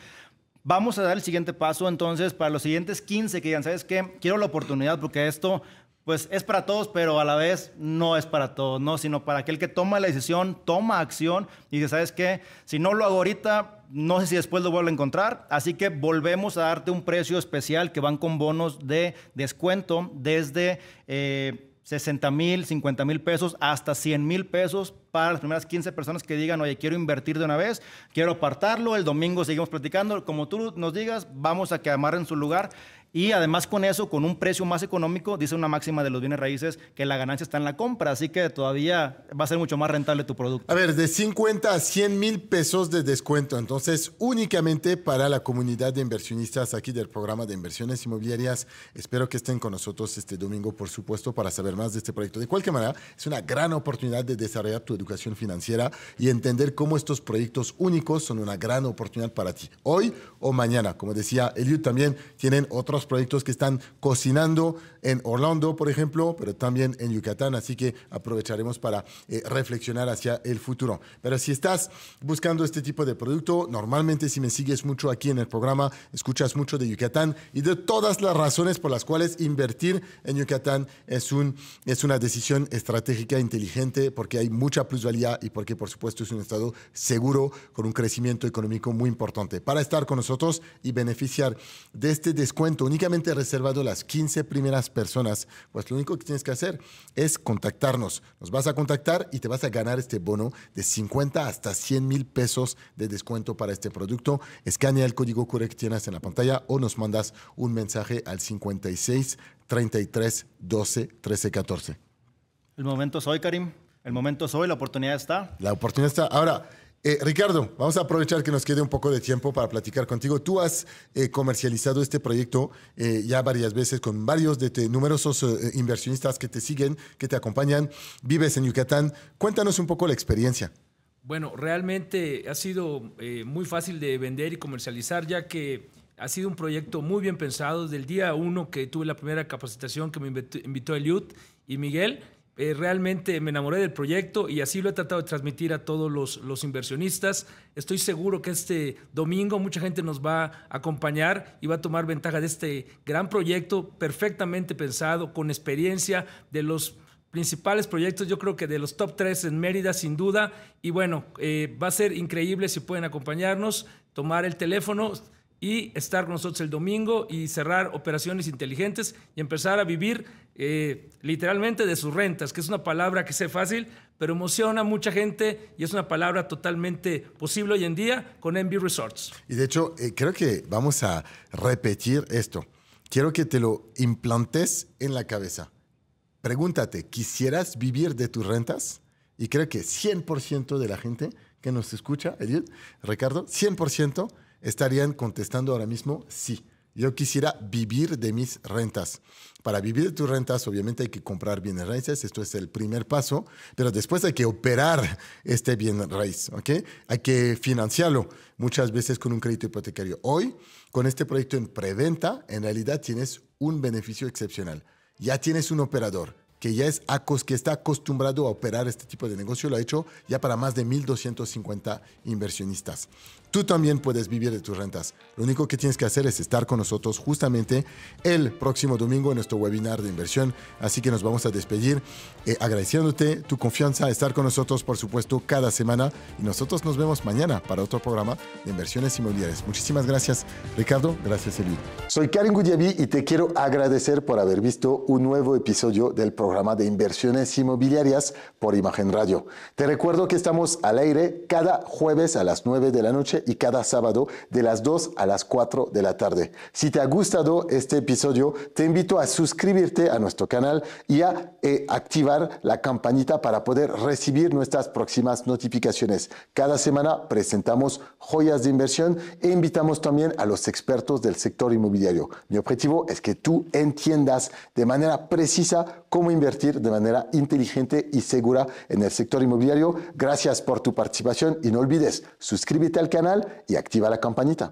Vamos a dar el siguiente paso entonces para los siguientes 15 que digan, ¿sabes qué? Quiero la oportunidad porque esto pues es para todos, pero a la vez no es para todos, ¿no? Sino para aquel que toma la decisión, toma acción y dice, ¿sabes qué? Si no lo hago ahorita, no sé si después lo vuelvo a encontrar, así que volvemos a darte un precio especial que van con bonos de descuento desde... Eh, 60 mil, 50 mil pesos, hasta 100 mil pesos para las primeras 15 personas que digan, oye, quiero invertir de una vez, quiero apartarlo, el domingo seguimos platicando, como tú nos digas, vamos a que amarren su lugar y además con eso, con un precio más económico, dice una máxima de los bienes raíces que la ganancia está en la compra, así que todavía va a ser mucho más rentable tu producto. A ver, de 50 a 100 mil pesos de descuento, entonces únicamente para la comunidad de inversionistas aquí del programa de inversiones inmobiliarias. Espero que estén con nosotros este domingo, por supuesto, para saber más de este proyecto. De cualquier manera, es una gran oportunidad de desarrollar tu educación financiera y entender cómo estos proyectos únicos son una gran oportunidad para ti, hoy o mañana. Como decía Eliud, también tienen otros proyectos que están cocinando en Orlando, por ejemplo, pero también en Yucatán, así que aprovecharemos para eh, reflexionar hacia el futuro. Pero si estás buscando este tipo de producto, normalmente si me sigues mucho aquí en el programa, escuchas mucho de Yucatán y de todas las razones por las cuales invertir en Yucatán es, un, es una decisión estratégica inteligente porque hay mucha plusvalía y porque por supuesto es un estado seguro con un crecimiento económico muy importante. Para estar con nosotros y beneficiar de este descuento únicamente reservado las 15 primeras personas, pues lo único que tienes que hacer es contactarnos. Nos vas a contactar y te vas a ganar este bono de 50 hasta 100 mil pesos de descuento para este producto. Escanea el código QR que tienes en la pantalla o nos mandas un mensaje al 56 33 12 13 14. El momento es hoy, Karim. El momento es hoy, la oportunidad está. La oportunidad está. Ahora, eh, Ricardo, vamos a aprovechar que nos quede un poco de tiempo para platicar contigo. Tú has eh, comercializado este proyecto eh, ya varias veces con varios de numerosos inversionistas que te siguen, que te acompañan. Vives en Yucatán. Cuéntanos un poco la experiencia. Bueno, realmente ha sido muy fácil de vender y comercializar, ya que ha sido un proyecto muy bien pensado. Desde el día uno que tuve la primera capacitación que me invitó Eliud y Miguel, eh, realmente me enamoré del proyecto y así lo he tratado de transmitir a todos los, inversionistas. Estoy seguro que este domingo mucha gente nos va a acompañar y va a tomar ventaja de este gran proyecto perfectamente pensado, con experiencia de los principales proyectos, yo creo que de los top tres en Mérida, sin duda. Y bueno, eh, va a ser increíble si pueden acompañarnos, tomar el teléfono y estar con nosotros el domingo y cerrar operaciones inteligentes y empezar a vivir eh, literalmente de sus rentas, que es una palabra que sé fácil, pero emociona a mucha gente y es una palabra totalmente posible hoy en día con MB Resorts. Y de hecho, eh, creo que vamos a repetir esto. Quiero que te lo implantes en la cabeza. Pregúntate, ¿quisieras vivir de tus rentas? Y creo que 100% de la gente que nos escucha, Edith, Ricardo, 100% estarían contestando ahora mismo sí. Yo quisiera vivir de mis rentas. Para vivir de tus rentas, obviamente hay que comprar bienes raíces, esto es el primer paso, pero después hay que operar este bien raíz, ¿ok? Hay que financiarlo muchas veces con un crédito hipotecario. Hoy, con este proyecto en preventa, en realidad tienes un beneficio excepcional. Ya tienes un operador que ya es que está acostumbrado a operar este tipo de negocio, lo ha hecho ya para más de 1.250 inversionistas. Tú también puedes vivir de tus rentas. Lo único que tienes que hacer es estar con nosotros justamente el próximo domingo en nuestro webinar de inversión. Así que nos vamos a despedir eh, agradeciéndote tu confianza, estar con nosotros, por supuesto, cada semana. Y nosotros nos vemos mañana para otro programa de inversiones inmobiliarias. Muchísimas gracias, Ricardo. Gracias, Eli. Soy Karim Gudjavi y te quiero agradecer por haber visto un nuevo episodio del programa de inversiones inmobiliarias por Imagen Radio. Te recuerdo que estamos al aire cada jueves a las 9 de la noche y cada sábado de las 2 a las 4 de la tarde. Si te ha gustado este episodio, te invito a suscribirte a nuestro canal y a eh, activar la campanita para poder recibir nuestras próximas notificaciones. Cada semana presentamos joyas de inversión e invitamos también a los expertos del sector inmobiliario. Mi objetivo es que tú entiendas de manera precisa cómo invertir de manera inteligente y segura en el sector inmobiliario. Gracias por tu participación y no olvides suscríbete al canal y activa la campanita.